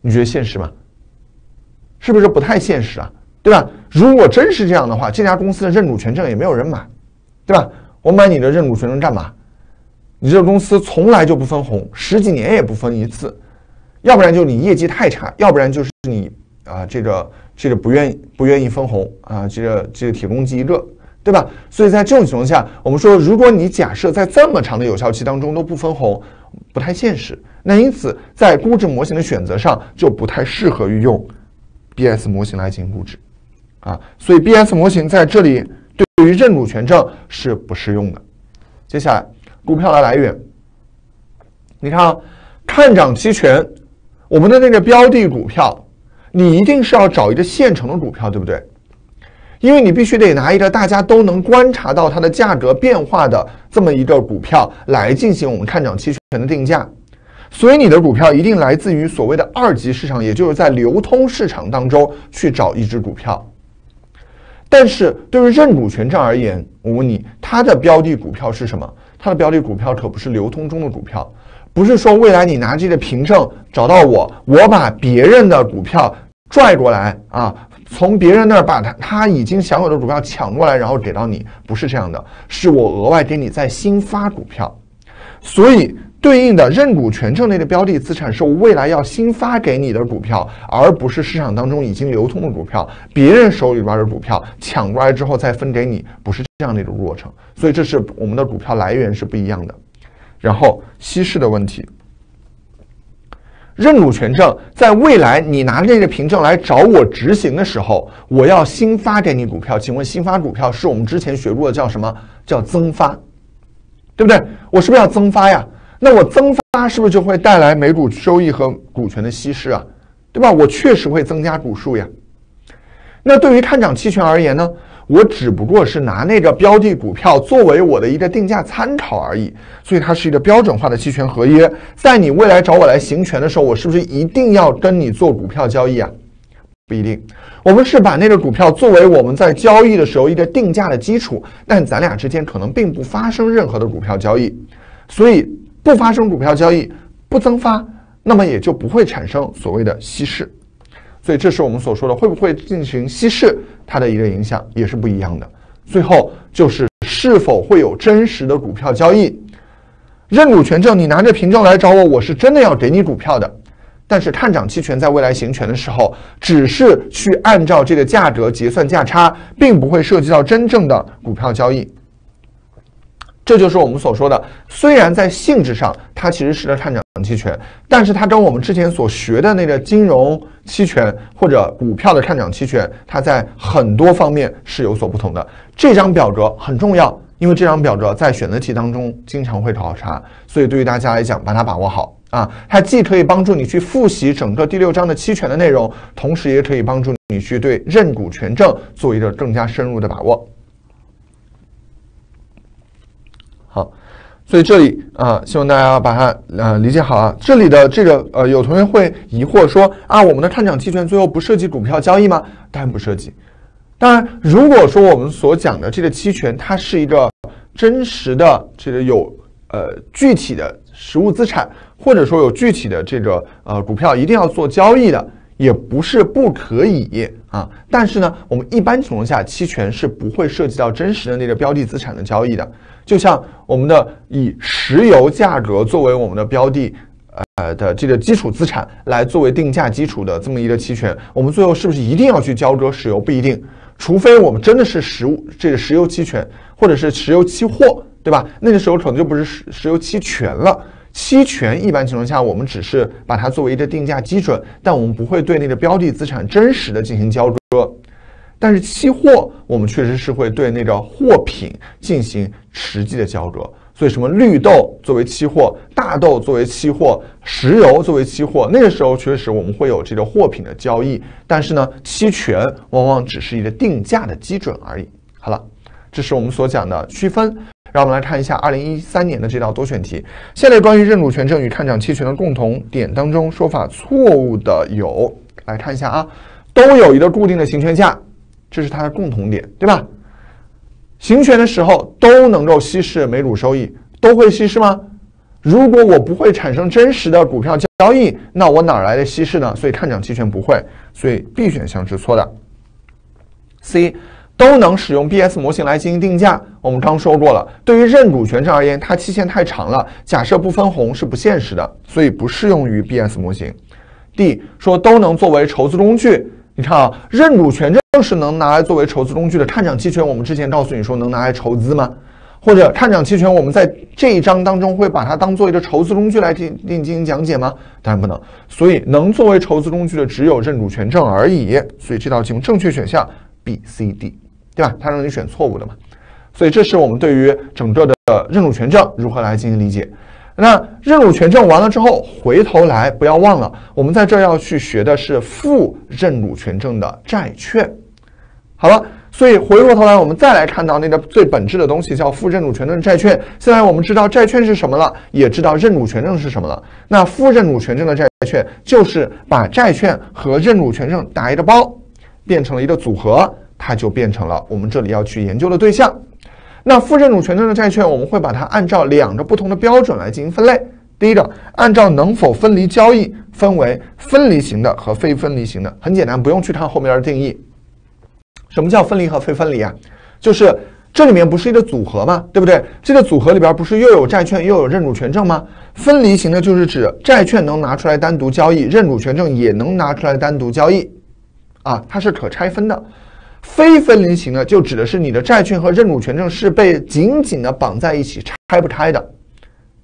你觉得现实吗？是不是不太现实啊？对吧？如果真是这样的话，这家公司的认股权证也没有人买，对吧？我买你的认股权证干嘛？你这个公司从来就不分红，十几年也不分一次，要不然就是你业绩太差，要不然就是你啊，这个这个不愿意不愿意分红啊，这个这个铁公鸡一个。对吧？所以在这种情况下，我们说，如果你假设在这么长的有效期当中都不分红，不太现实。那因此，在估值模型的选择上就不太适合于用 BS 模型来进行估值，啊，所以 BS 模型在这里对于认股权证是不适用的。接下来，股票的来源，你看啊，看涨期权，我们的那个标的股票，你一定是要找一个现成的股票，对不对？因为你必须得拿一个大家都能观察到它的价格变化的这么一个股票来进行我们看涨期权的定价，所以你的股票一定来自于所谓的二级市场，也就是在流通市场当中去找一只股票。但是对于认股权证而言，我问你，它的标的股票是什么？它的标的股票可不是流通中的股票，不是说未来你拿这个凭证找到我，我把别人的股票拽过来啊。从别人那儿把他他已经享有的股票抢过来，然后给到你，不是这样的，是我额外给你再新发股票，所以对应的认股权证类的标的资产是未来要新发给你的股票，而不是市场当中已经流通的股票，别人手里边的股票抢过来之后再分给你，不是这样的一种过程，所以这是我们的股票来源是不一样的。然后稀释的问题。认股权证在未来，你拿这个凭证来找我执行的时候，我要新发给你股票。请问新发股票是我们之前学过的叫什么？叫增发，对不对？我是不是要增发呀？那我增发是不是就会带来每股收益和股权的稀释啊？对吧？我确实会增加股数呀。那对于看涨期权而言呢？我只不过是拿那个标的股票作为我的一个定价参考而已，所以它是一个标准化的期权合约。在你未来找我来行权的时候，我是不是一定要跟你做股票交易啊？不一定，我们是把那个股票作为我们在交易的时候一个定价的基础，但咱俩之间可能并不发生任何的股票交易，所以不发生股票交易，不增发，那么也就不会产生所谓的稀释。所以这是我们所说的会不会进行稀释，它的一个影响也是不一样的。最后就是是否会有真实的股票交易，认股权证，你拿着凭证来找我，我是真的要给你股票的。但是看涨期权在未来行权的时候，只是去按照这个价格结算价差，并不会涉及到真正的股票交易。这就是我们所说的，虽然在性质上它其实是个看涨期权，但是它跟我们之前所学的那个金融期权或者股票的看涨期权，它在很多方面是有所不同的。这张表格很重要，因为这张表格在选择题当中经常会考察，所以对于大家来讲，把它把握好啊，它既可以帮助你去复习整个第六章的期权的内容，同时也可以帮助你去对认股权证做一个更加深入的把握。所以这里啊，希望大家把它呃理解好啊。这里的这个呃，有同学会疑惑说啊，我们的看涨期权最后不涉及股票交易吗？当然不涉及。当然，如果说我们所讲的这个期权，它是一个真实的这个有呃具体的实物资产，或者说有具体的这个呃股票一定要做交易的，也不是不可以啊。但是呢，我们一般情况下，期权是不会涉及到真实的那个标的资产的交易的。就像我们的以石油价格作为我们的标的，呃的这个基础资产来作为定价基础的这么一个期权，我们最后是不是一定要去交割石油？不一定，除非我们真的是实物这个石油期权或者是石油期货，对吧？那个时候可能就不是石石油期权了。期权一般情况下，我们只是把它作为一个定价基准，但我们不会对那个标的资产真实的进行交割。但是期货，我们确实是会对那个货品进行实际的交割，所以什么绿豆作为期货，大豆作为期货，石油作为期货，那个时候确实我们会有这个货品的交易，但是呢，期权往往只是一个定价的基准而已。好了，这是我们所讲的区分。让我们来看一下二零一三年的这道多选题。现在关于认股权证与看涨期权的共同点当中，说法错误的有，来看一下啊，都有一个固定的行权价，这是它的共同点，对吧？行权的时候都能够稀释每股收益，都会稀释吗？如果我不会产生真实的股票交易，那我哪来的稀释呢？所以看涨期权不会，所以 B 选项是错的。C。都能使用 BS 模型来进行定价。我们刚说过了，对于认股权证而言，它期限太长了，假设不分红是不现实的，所以不适用于 BS 模型。D 说都能作为筹资工具。你看啊，认股权证是能拿来作为筹资工具的，看涨期权我们之前告诉你说能拿来筹资吗？或者看涨期权我们在这一章当中会把它当做一个筹资工具来进进进行讲解吗？当然不能。所以能作为筹资工具的只有认股权证而已。所以这道题目正确选项 B、C、D。对吧？它让你选错误的嘛，所以这是我们对于整个的认主权证如何来进行理解。那认主权证完了之后，回头来不要忘了，我们在这儿要去学的是负认主权证的债券。好了，所以回过头来，我们再来看到那个最本质的东西，叫负认主权证债券。现在我们知道债券是什么了，也知道认主权证是什么了。那负认主权证的债券，就是把债券和认主权证打一个包，变成了一个组合。它就变成了我们这里要去研究的对象。那负认主权证的债券，我们会把它按照两个不同的标准来进行分类。第一个，按照能否分离交易，分为分离型的和非分离型的。很简单，不用去看后面的定义。什么叫分离和非分离啊？就是这里面不是一个组合吗？对不对？这个组合里边不是又有债券又有认主权证吗？分离型的就是指债券能拿出来单独交易，认主权证也能拿出来单独交易，啊，它是可拆分的。非分离型的就指的是你的债券和认股权证是被紧紧的绑在一起拆不开的，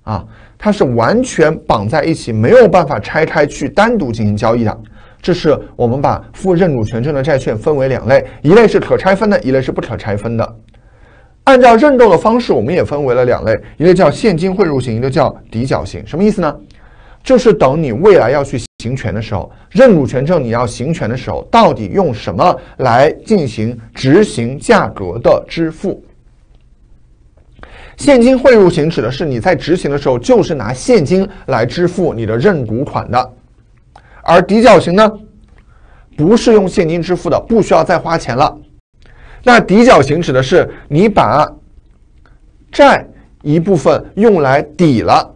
啊，它是完全绑在一起，没有办法拆开去单独进行交易的。这是我们把负认股权证的债券分为两类，一类是可拆分的，一类是不可拆分的。按照认购的方式，我们也分为了两类，一类叫现金汇入型，一个叫抵缴型。什么意思呢？就是等你未来要去。行权的时候，认股权证你要行权的时候，到底用什么来进行执行价格的支付？现金汇入型指的是你在执行的时候就是拿现金来支付你的认股款的，而抵缴型呢，不是用现金支付的，不需要再花钱了。那抵缴型指的是你把债一部分用来抵了。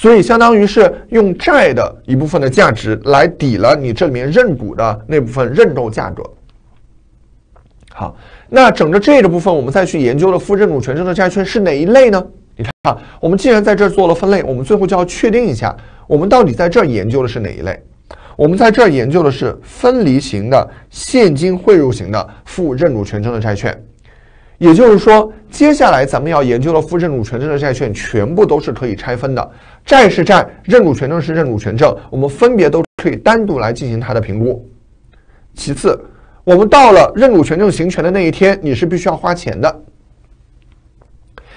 所以，相当于是用债的一部分的价值来抵了你这里面认股的那部分认购价格。好，那整个这个部分，我们再去研究了负认股权证的债券是哪一类呢？你看啊，我们既然在这做了分类，我们最后就要确定一下，我们到底在这研究的是哪一类？我们在这研究的是分离型的现金汇入型的负认股权证的债券。也就是说，接下来咱们要研究的负认股权证的债券，全部都是可以拆分的。债是债，认股权证是认股权证，我们分别都可以单独来进行它的评估。其次，我们到了认股权证行权的那一天，你是必须要花钱的。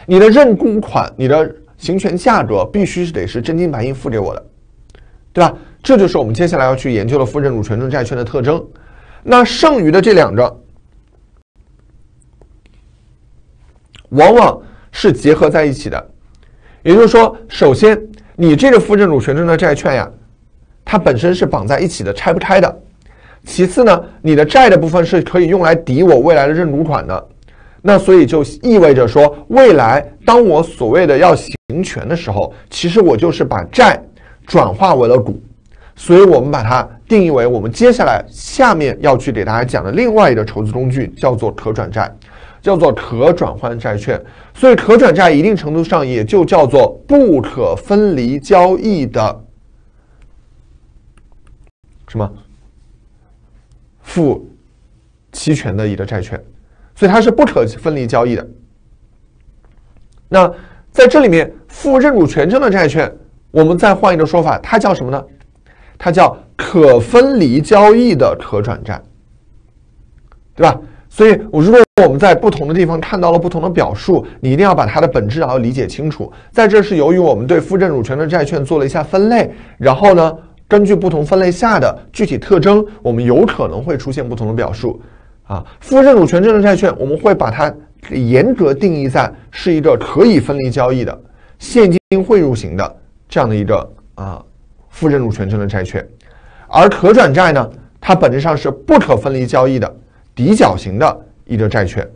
你的认股款，你的行权价格必须是得是真金白银付给我的，对吧？这就是我们接下来要去研究的负认股权证债券的特征。那剩余的这两个。往往是结合在一起的，也就是说，首先你这个负认主权证的债券呀，它本身是绑在一起的，拆不开的。其次呢，你的债的部分是可以用来抵我未来的认股款的。那所以就意味着说，未来当我所谓的要行权的时候，其实我就是把债转化为了股。所以我们把它定义为我们接下来下面要去给大家讲的另外一个筹资工具，叫做可转债。叫做可转换债券，所以可转债一定程度上也就叫做不可分离交易的什么负期权的一个债券，所以它是不可分离交易的。那在这里面，负认股权证的债券，我们再换一个说法，它叫什么呢？它叫可分离交易的可转债，对吧？所以，我如果我们在不同的地方看到了不同的表述，你一定要把它的本质要理解清楚。在这是由于我们对负认主权的债券做了一下分类，然后呢，根据不同分类下的具体特征，我们有可能会出现不同的表述。啊，负认主权证的债券，我们会把它严格定义在是一个可以分离交易的现金汇入型的这样的一个啊负认主权证的债券，而可转债呢，它本质上是不可分离交易的。抵缴型的一个债券，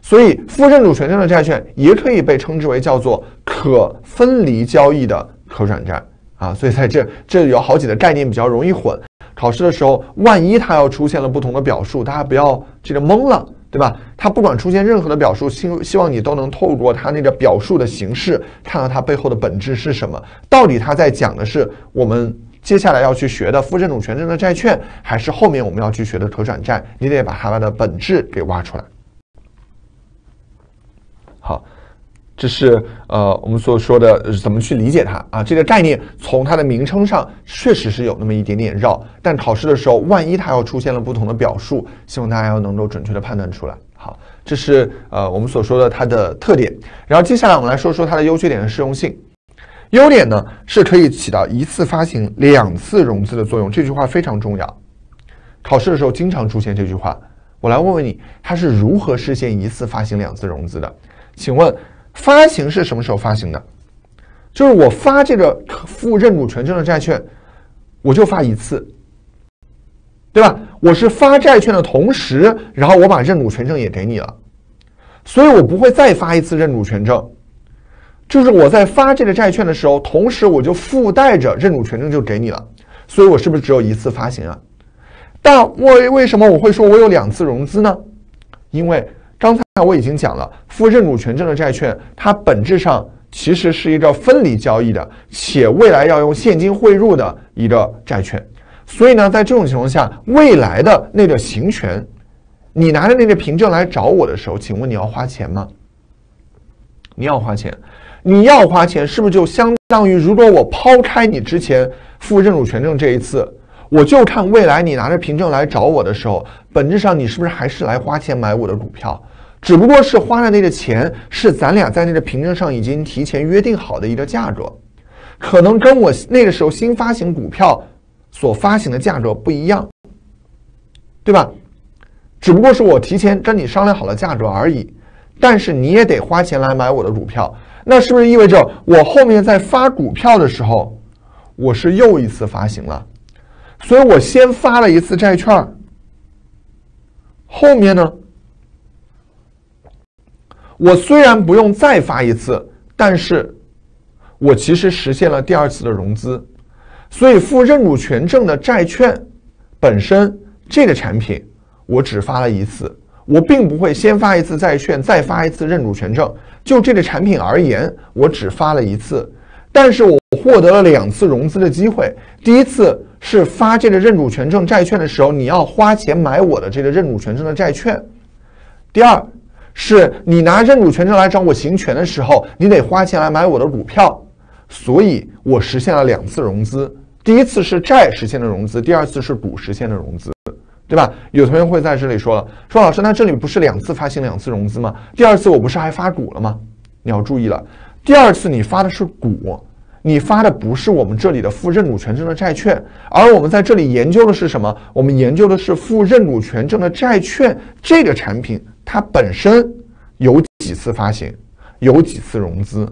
所以负认主权证的债券也可以被称之为叫做可分离交易的可转债啊。所以在这这有好几个概念比较容易混，考试的时候万一它要出现了不同的表述，大家不要这个懵了，对吧？它不管出现任何的表述，希希望你都能透过它那个表述的形式，看到它背后的本质是什么，到底它在讲的是我们。接下来要去学的负认主权证的债券，还是后面我们要去学的可转债，你得把它们的本质给挖出来。好，这是呃我们所说的怎么去理解它啊？这个概念从它的名称上确实是有那么一点点绕，但考试的时候万一它要出现了不同的表述，希望大家要能够准确的判断出来。好，这是呃我们所说的它的特点。然后接下来我们来说说它的优缺点和适用性。优点呢是可以起到一次发行两次融资的作用，这句话非常重要。考试的时候经常出现这句话。我来问问你，它是如何实现一次发行两次融资的？请问发行是什么时候发行的？就是我发这个负认股权证的债券，我就发一次，对吧？我是发债券的同时，然后我把认股权证也给你了，所以我不会再发一次认股权证。就是我在发这个债券的时候，同时我就附带着认主权证就给你了，所以我是不是只有一次发行啊？但为为什么我会说我有两次融资呢？因为刚才我已经讲了，负认主权证的债券，它本质上其实是一个分离交易的，且未来要用现金汇入的一个债券。所以呢，在这种情况下，未来的那个行权，你拿着那个凭证来找我的时候，请问你要花钱吗？你要花钱。你要花钱，是不是就相当于如果我抛开你之前付认主权证这一次，我就看未来你拿着凭证来找我的时候，本质上你是不是还是来花钱买我的股票？只不过是花的那个钱是咱俩在那个凭证上已经提前约定好的一个价格，可能跟我那个时候新发行股票所发行的价格不一样，对吧？只不过是我提前跟你商量好了价格而已，但是你也得花钱来买我的股票。那是不是意味着我后面在发股票的时候，我是又一次发行了？所以我先发了一次债券，后面呢，我虽然不用再发一次，但是我其实实现了第二次的融资。所以负认股权证的债券本身这个产品，我只发了一次。我并不会先发一次债券，再发一次认主权证。就这个产品而言，我只发了一次，但是我获得了两次融资的机会。第一次是发这个认主权证债券的时候，你要花钱买我的这个认主权证的债券；第二是你拿认主权证来找我行权的时候，你得花钱来买我的股票。所以我实现了两次融资：第一次是债实现的融资，第二次是股实现的融资。对吧？有同学会在这里说了，说老师，那这里不是两次发行两次融资吗？第二次我不是还发股了吗？你要注意了，第二次你发的是股，你发的不是我们这里的负认股权证的债券，而我们在这里研究的是什么？我们研究的是负认股权证的债券这个产品，它本身有几次发行，有几次融资？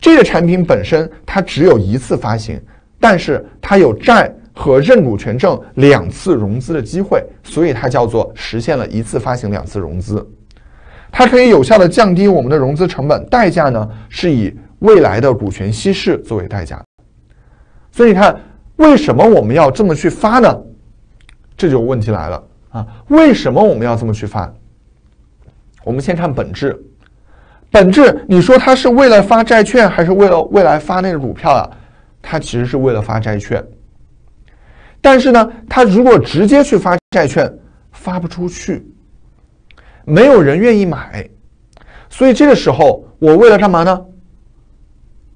这个产品本身它只有一次发行，但是它有债。和认股权证两次融资的机会，所以它叫做实现了一次发行两次融资。它可以有效的降低我们的融资成本，代价呢是以未来的股权稀释作为代价。所以你看，为什么我们要这么去发呢？这就问题来了啊！为什么我们要这么去发？我们先看本质，本质你说它是为了发债券，还是为了未来发那个股票啊？它其实是为了发债券。但是呢，他如果直接去发债券，发不出去，没有人愿意买，所以这个时候我为了干嘛呢？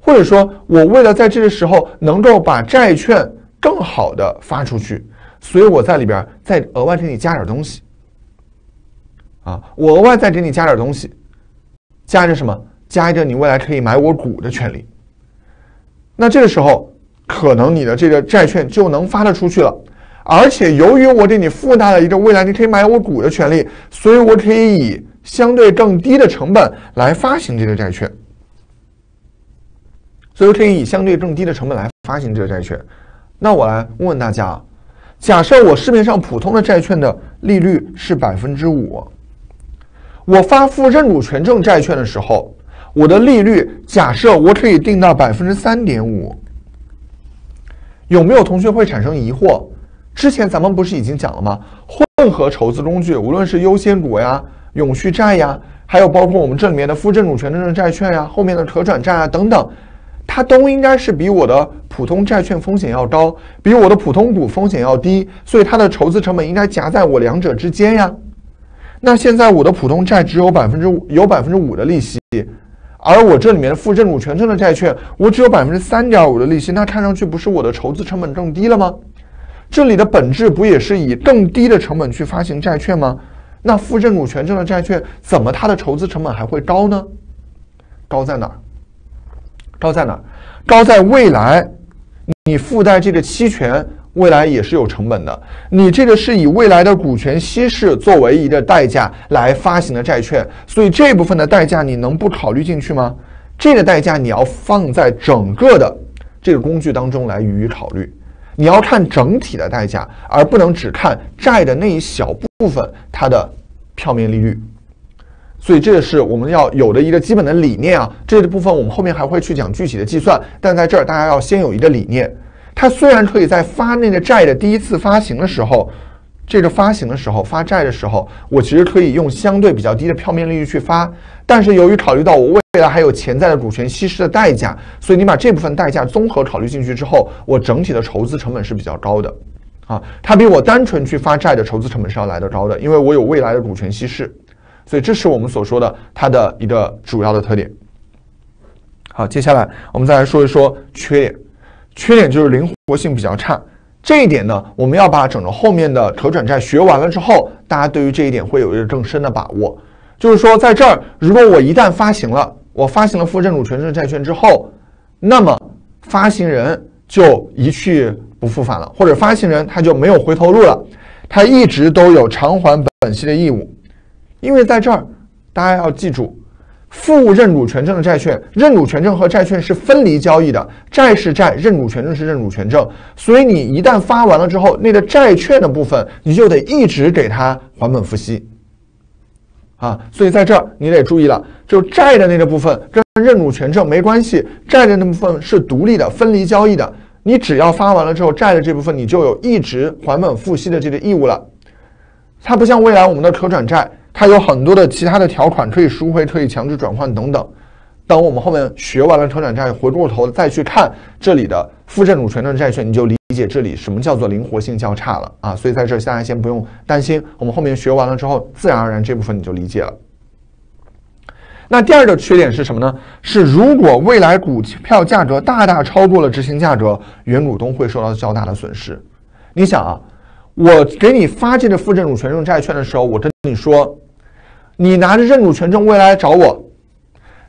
或者说我为了在这个时候能够把债券更好的发出去，所以我在里边再额外给你加点东西，啊，我额外再给你加点东西，加一个什么？加一个你未来可以买我股的权利。那这个时候，可能你的这个债券就能发得出去了。而且由于我给你附带了一个未来你可以买我股的权利，所以我可以以相对更低的成本来发行这个债券。所以我可以以相对更低的成本来发行这个债券。那我来问问大家，假设我市面上普通的债券的利率是百分之五，我发付认股权证债券的时候，我的利率假设我可以定到百分之三点五，有没有同学会产生疑惑？之前咱们不是已经讲了吗？混合筹资工具，无论是优先股呀、永续债呀，还有包括我们这里面的负认股权证的债券呀、后面的可转债啊等等，它都应该是比我的普通债券风险要高，比我的普通股风险要低，所以它的筹资成本应该夹在我两者之间呀。那现在我的普通债只有百分之五，有百分之五的利息，而我这里面的负认股权证的债券，我只有百分之三点五的利息，那看上去不是我的筹资成本更低了吗？这里的本质不也是以更低的成本去发行债券吗？那负认股权证的债券怎么它的筹资成本还会高呢？高在哪儿？高在哪儿？高在未来，你附带这个期权，未来也是有成本的。你这个是以未来的股权稀释作为一个代价来发行的债券，所以这部分的代价你能不考虑进去吗？这个代价你要放在整个的这个工具当中来予以考虑。你要看整体的代价，而不能只看债的那一小部分它的票面利率。所以这个是我们要有的一个基本的理念啊。这个部分我们后面还会去讲具体的计算，但在这儿大家要先有一个理念。它虽然可以在发那个债的第一次发行的时候，这个发行的时候发债的时候，我其实可以用相对比较低的票面利率去发，但是由于考虑到我未来还有潜在的股权稀释的代价，所以你把这部分代价综合考虑进去之后，我整体的筹资成本是比较高的，啊，它比我单纯去发债的筹资成本是要来得高的，因为我有未来的股权稀释，所以这是我们所说的它的一个主要的特点。好，接下来我们再来说一说缺点，缺点就是灵活性比较差，这一点呢，我们要把整个后面的可转债学完了之后，大家对于这一点会有一个更深的把握。就是说，在这儿，如果我一旦发行了，我发行了负认股权证债券之后，那么发行人就一去不复返了，或者发行人他就没有回头路了，他一直都有偿还本息的义务。因为在这儿，大家要记住，负认股权证的债券，认股权证和债券是分离交易的，债是债，认股权证是认股权证，所以你一旦发完了之后，那个债券的部分，你就得一直给他还本付息。啊，所以在这儿你得注意了，就债的那个部分跟认股权证没关系，债的那部分是独立的、分离交易的。你只要发完了之后，债的这部分你就有一直还本付息的这个义务了。它不像未来我们的可转债，它有很多的其他的条款可以赎回、可以强制转换等等。等我们后面学完了可转债，回过头再去看这里的负认股权证债券，你就理。解这里什么叫做灵活性较差了啊，所以在这大家先不用担心，我们后面学完了之后，自然而然这部分你就理解了。那第二个缺点是什么呢？是如果未来股票价格大大超过了执行价格，原股东会受到较大的损失。你想啊，我给你发这个负认股权证债券的时候，我跟你说，你拿着认股权证未来找我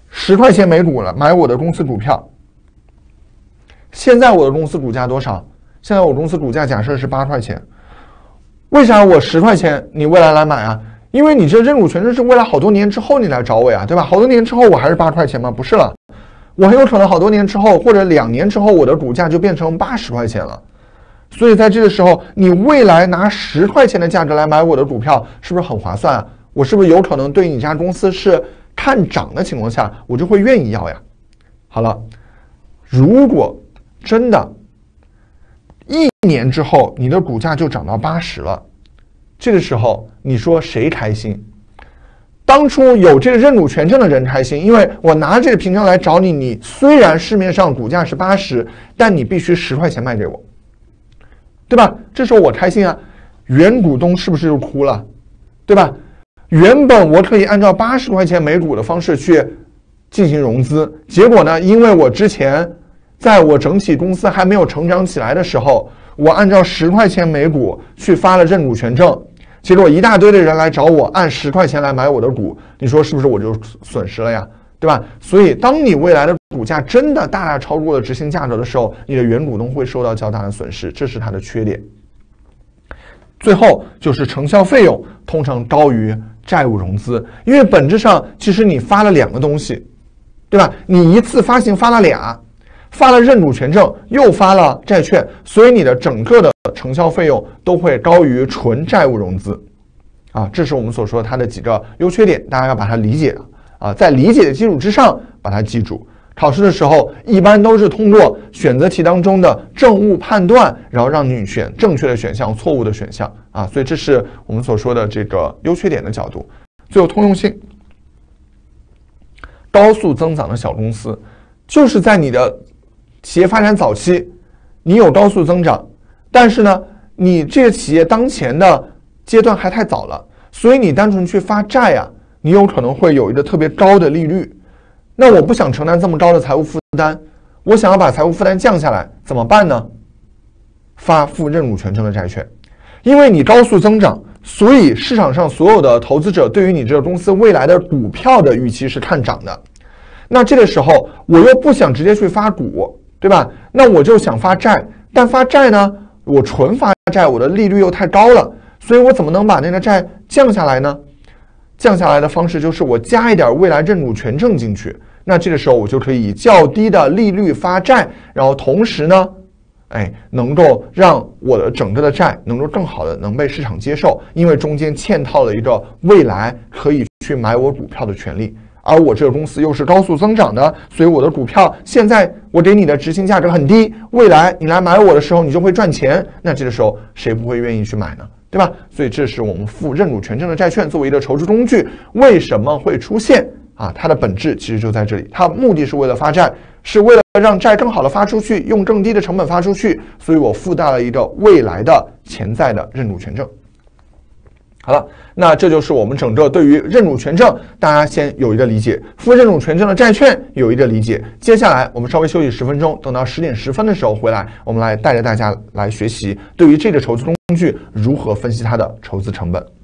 十块钱每股了买我的公司股票，现在我的公司股价多少？现在我公司股价假设是八块钱，为啥我十块钱你未来来买啊？因为你这认股权证是未来好多年之后你来找我呀，对吧？好多年之后我还是八块钱吗？不是了，我很有可能好多年之后或者两年之后我的股价就变成八十块钱了。所以在这个时候，你未来拿十块钱的价格来买我的股票，是不是很划算啊？我是不是有可能对你家公司是看涨的情况下，我就会愿意要呀？好了，如果真的。一年之后，你的股价就涨到八十了，这个时候你说谁开心？当初有这个认股权证的人开心，因为我拿这个凭证来找你，你虽然市面上股价是八十，但你必须十块钱卖给我，对吧？这时候我开心啊，原股东是不是就哭了？对吧？原本我可以按照八十块钱每股的方式去进行融资，结果呢，因为我之前。在我整体公司还没有成长起来的时候，我按照十块钱每股去发了认股权证，结果一大堆的人来找我，按十块钱来买我的股，你说是不是我就损失了呀？对吧？所以，当你未来的股价真的大大超过了执行价格的时候，你的原股东会受到较大的损失，这是它的缺点。最后就是承销费用通常高于债务融资，因为本质上其实你发了两个东西，对吧？你一次发行发了俩，发了认股权证，又发了债券，所以你的整个的承销费用都会高于纯债务融资，啊，这是我们所说它的几个优缺点，大家要把它理解啊，在理解的基础之上把它记住。考试的时候一般都是通过选择题当中的正误判断，然后让你选正确的选项、错误的选项啊，所以这是我们所说的这个优缺点的角度。最后通用性，高速增长的小公司，就是在你的企业发展早期，你有高速增长，但是呢，你这个企业当前的阶段还太早了，所以你单纯去发债啊，你有可能会有一个特别高的利率。那我不想承担这么高的财务负担，我想要把财务负担降下来，怎么办呢？发负认股权证的债券，因为你高速增长，所以市场上所有的投资者对于你这个公司未来的股票的预期是看涨的。那这个时候我又不想直接去发股，对吧？那我就想发债，但发债呢，我纯发债，我的利率又太高了，所以我怎么能把那个债降下来呢？降下来的方式就是我加一点未来认股权证进去，那这个时候我就可以以较低的利率发债，然后同时呢，哎，能够让我的整个的债能够更好的能被市场接受，因为中间嵌套了一个未来可以去买我股票的权利，而我这个公司又是高速增长的，所以我的股票现在我给你的执行价值很低，未来你来买我的时候你就会赚钱，那这个时候谁不会愿意去买呢？对吧？所以这是我们负认股权证的债券作为一个筹资工具，为什么会出现啊？它的本质其实就在这里，它目的是为了发债，是为了让债更好的发出去，用更低的成本发出去，所以我附带了一个未来的潜在的认股权证。好了，那这就是我们整个对于认主权证，大家先有一个理解；负认主权证的债券有一个理解。接下来我们稍微休息十分钟，等到十点十分的时候回来，我们来带着大家来学习对于这个筹资工具如何分析它的筹资成本。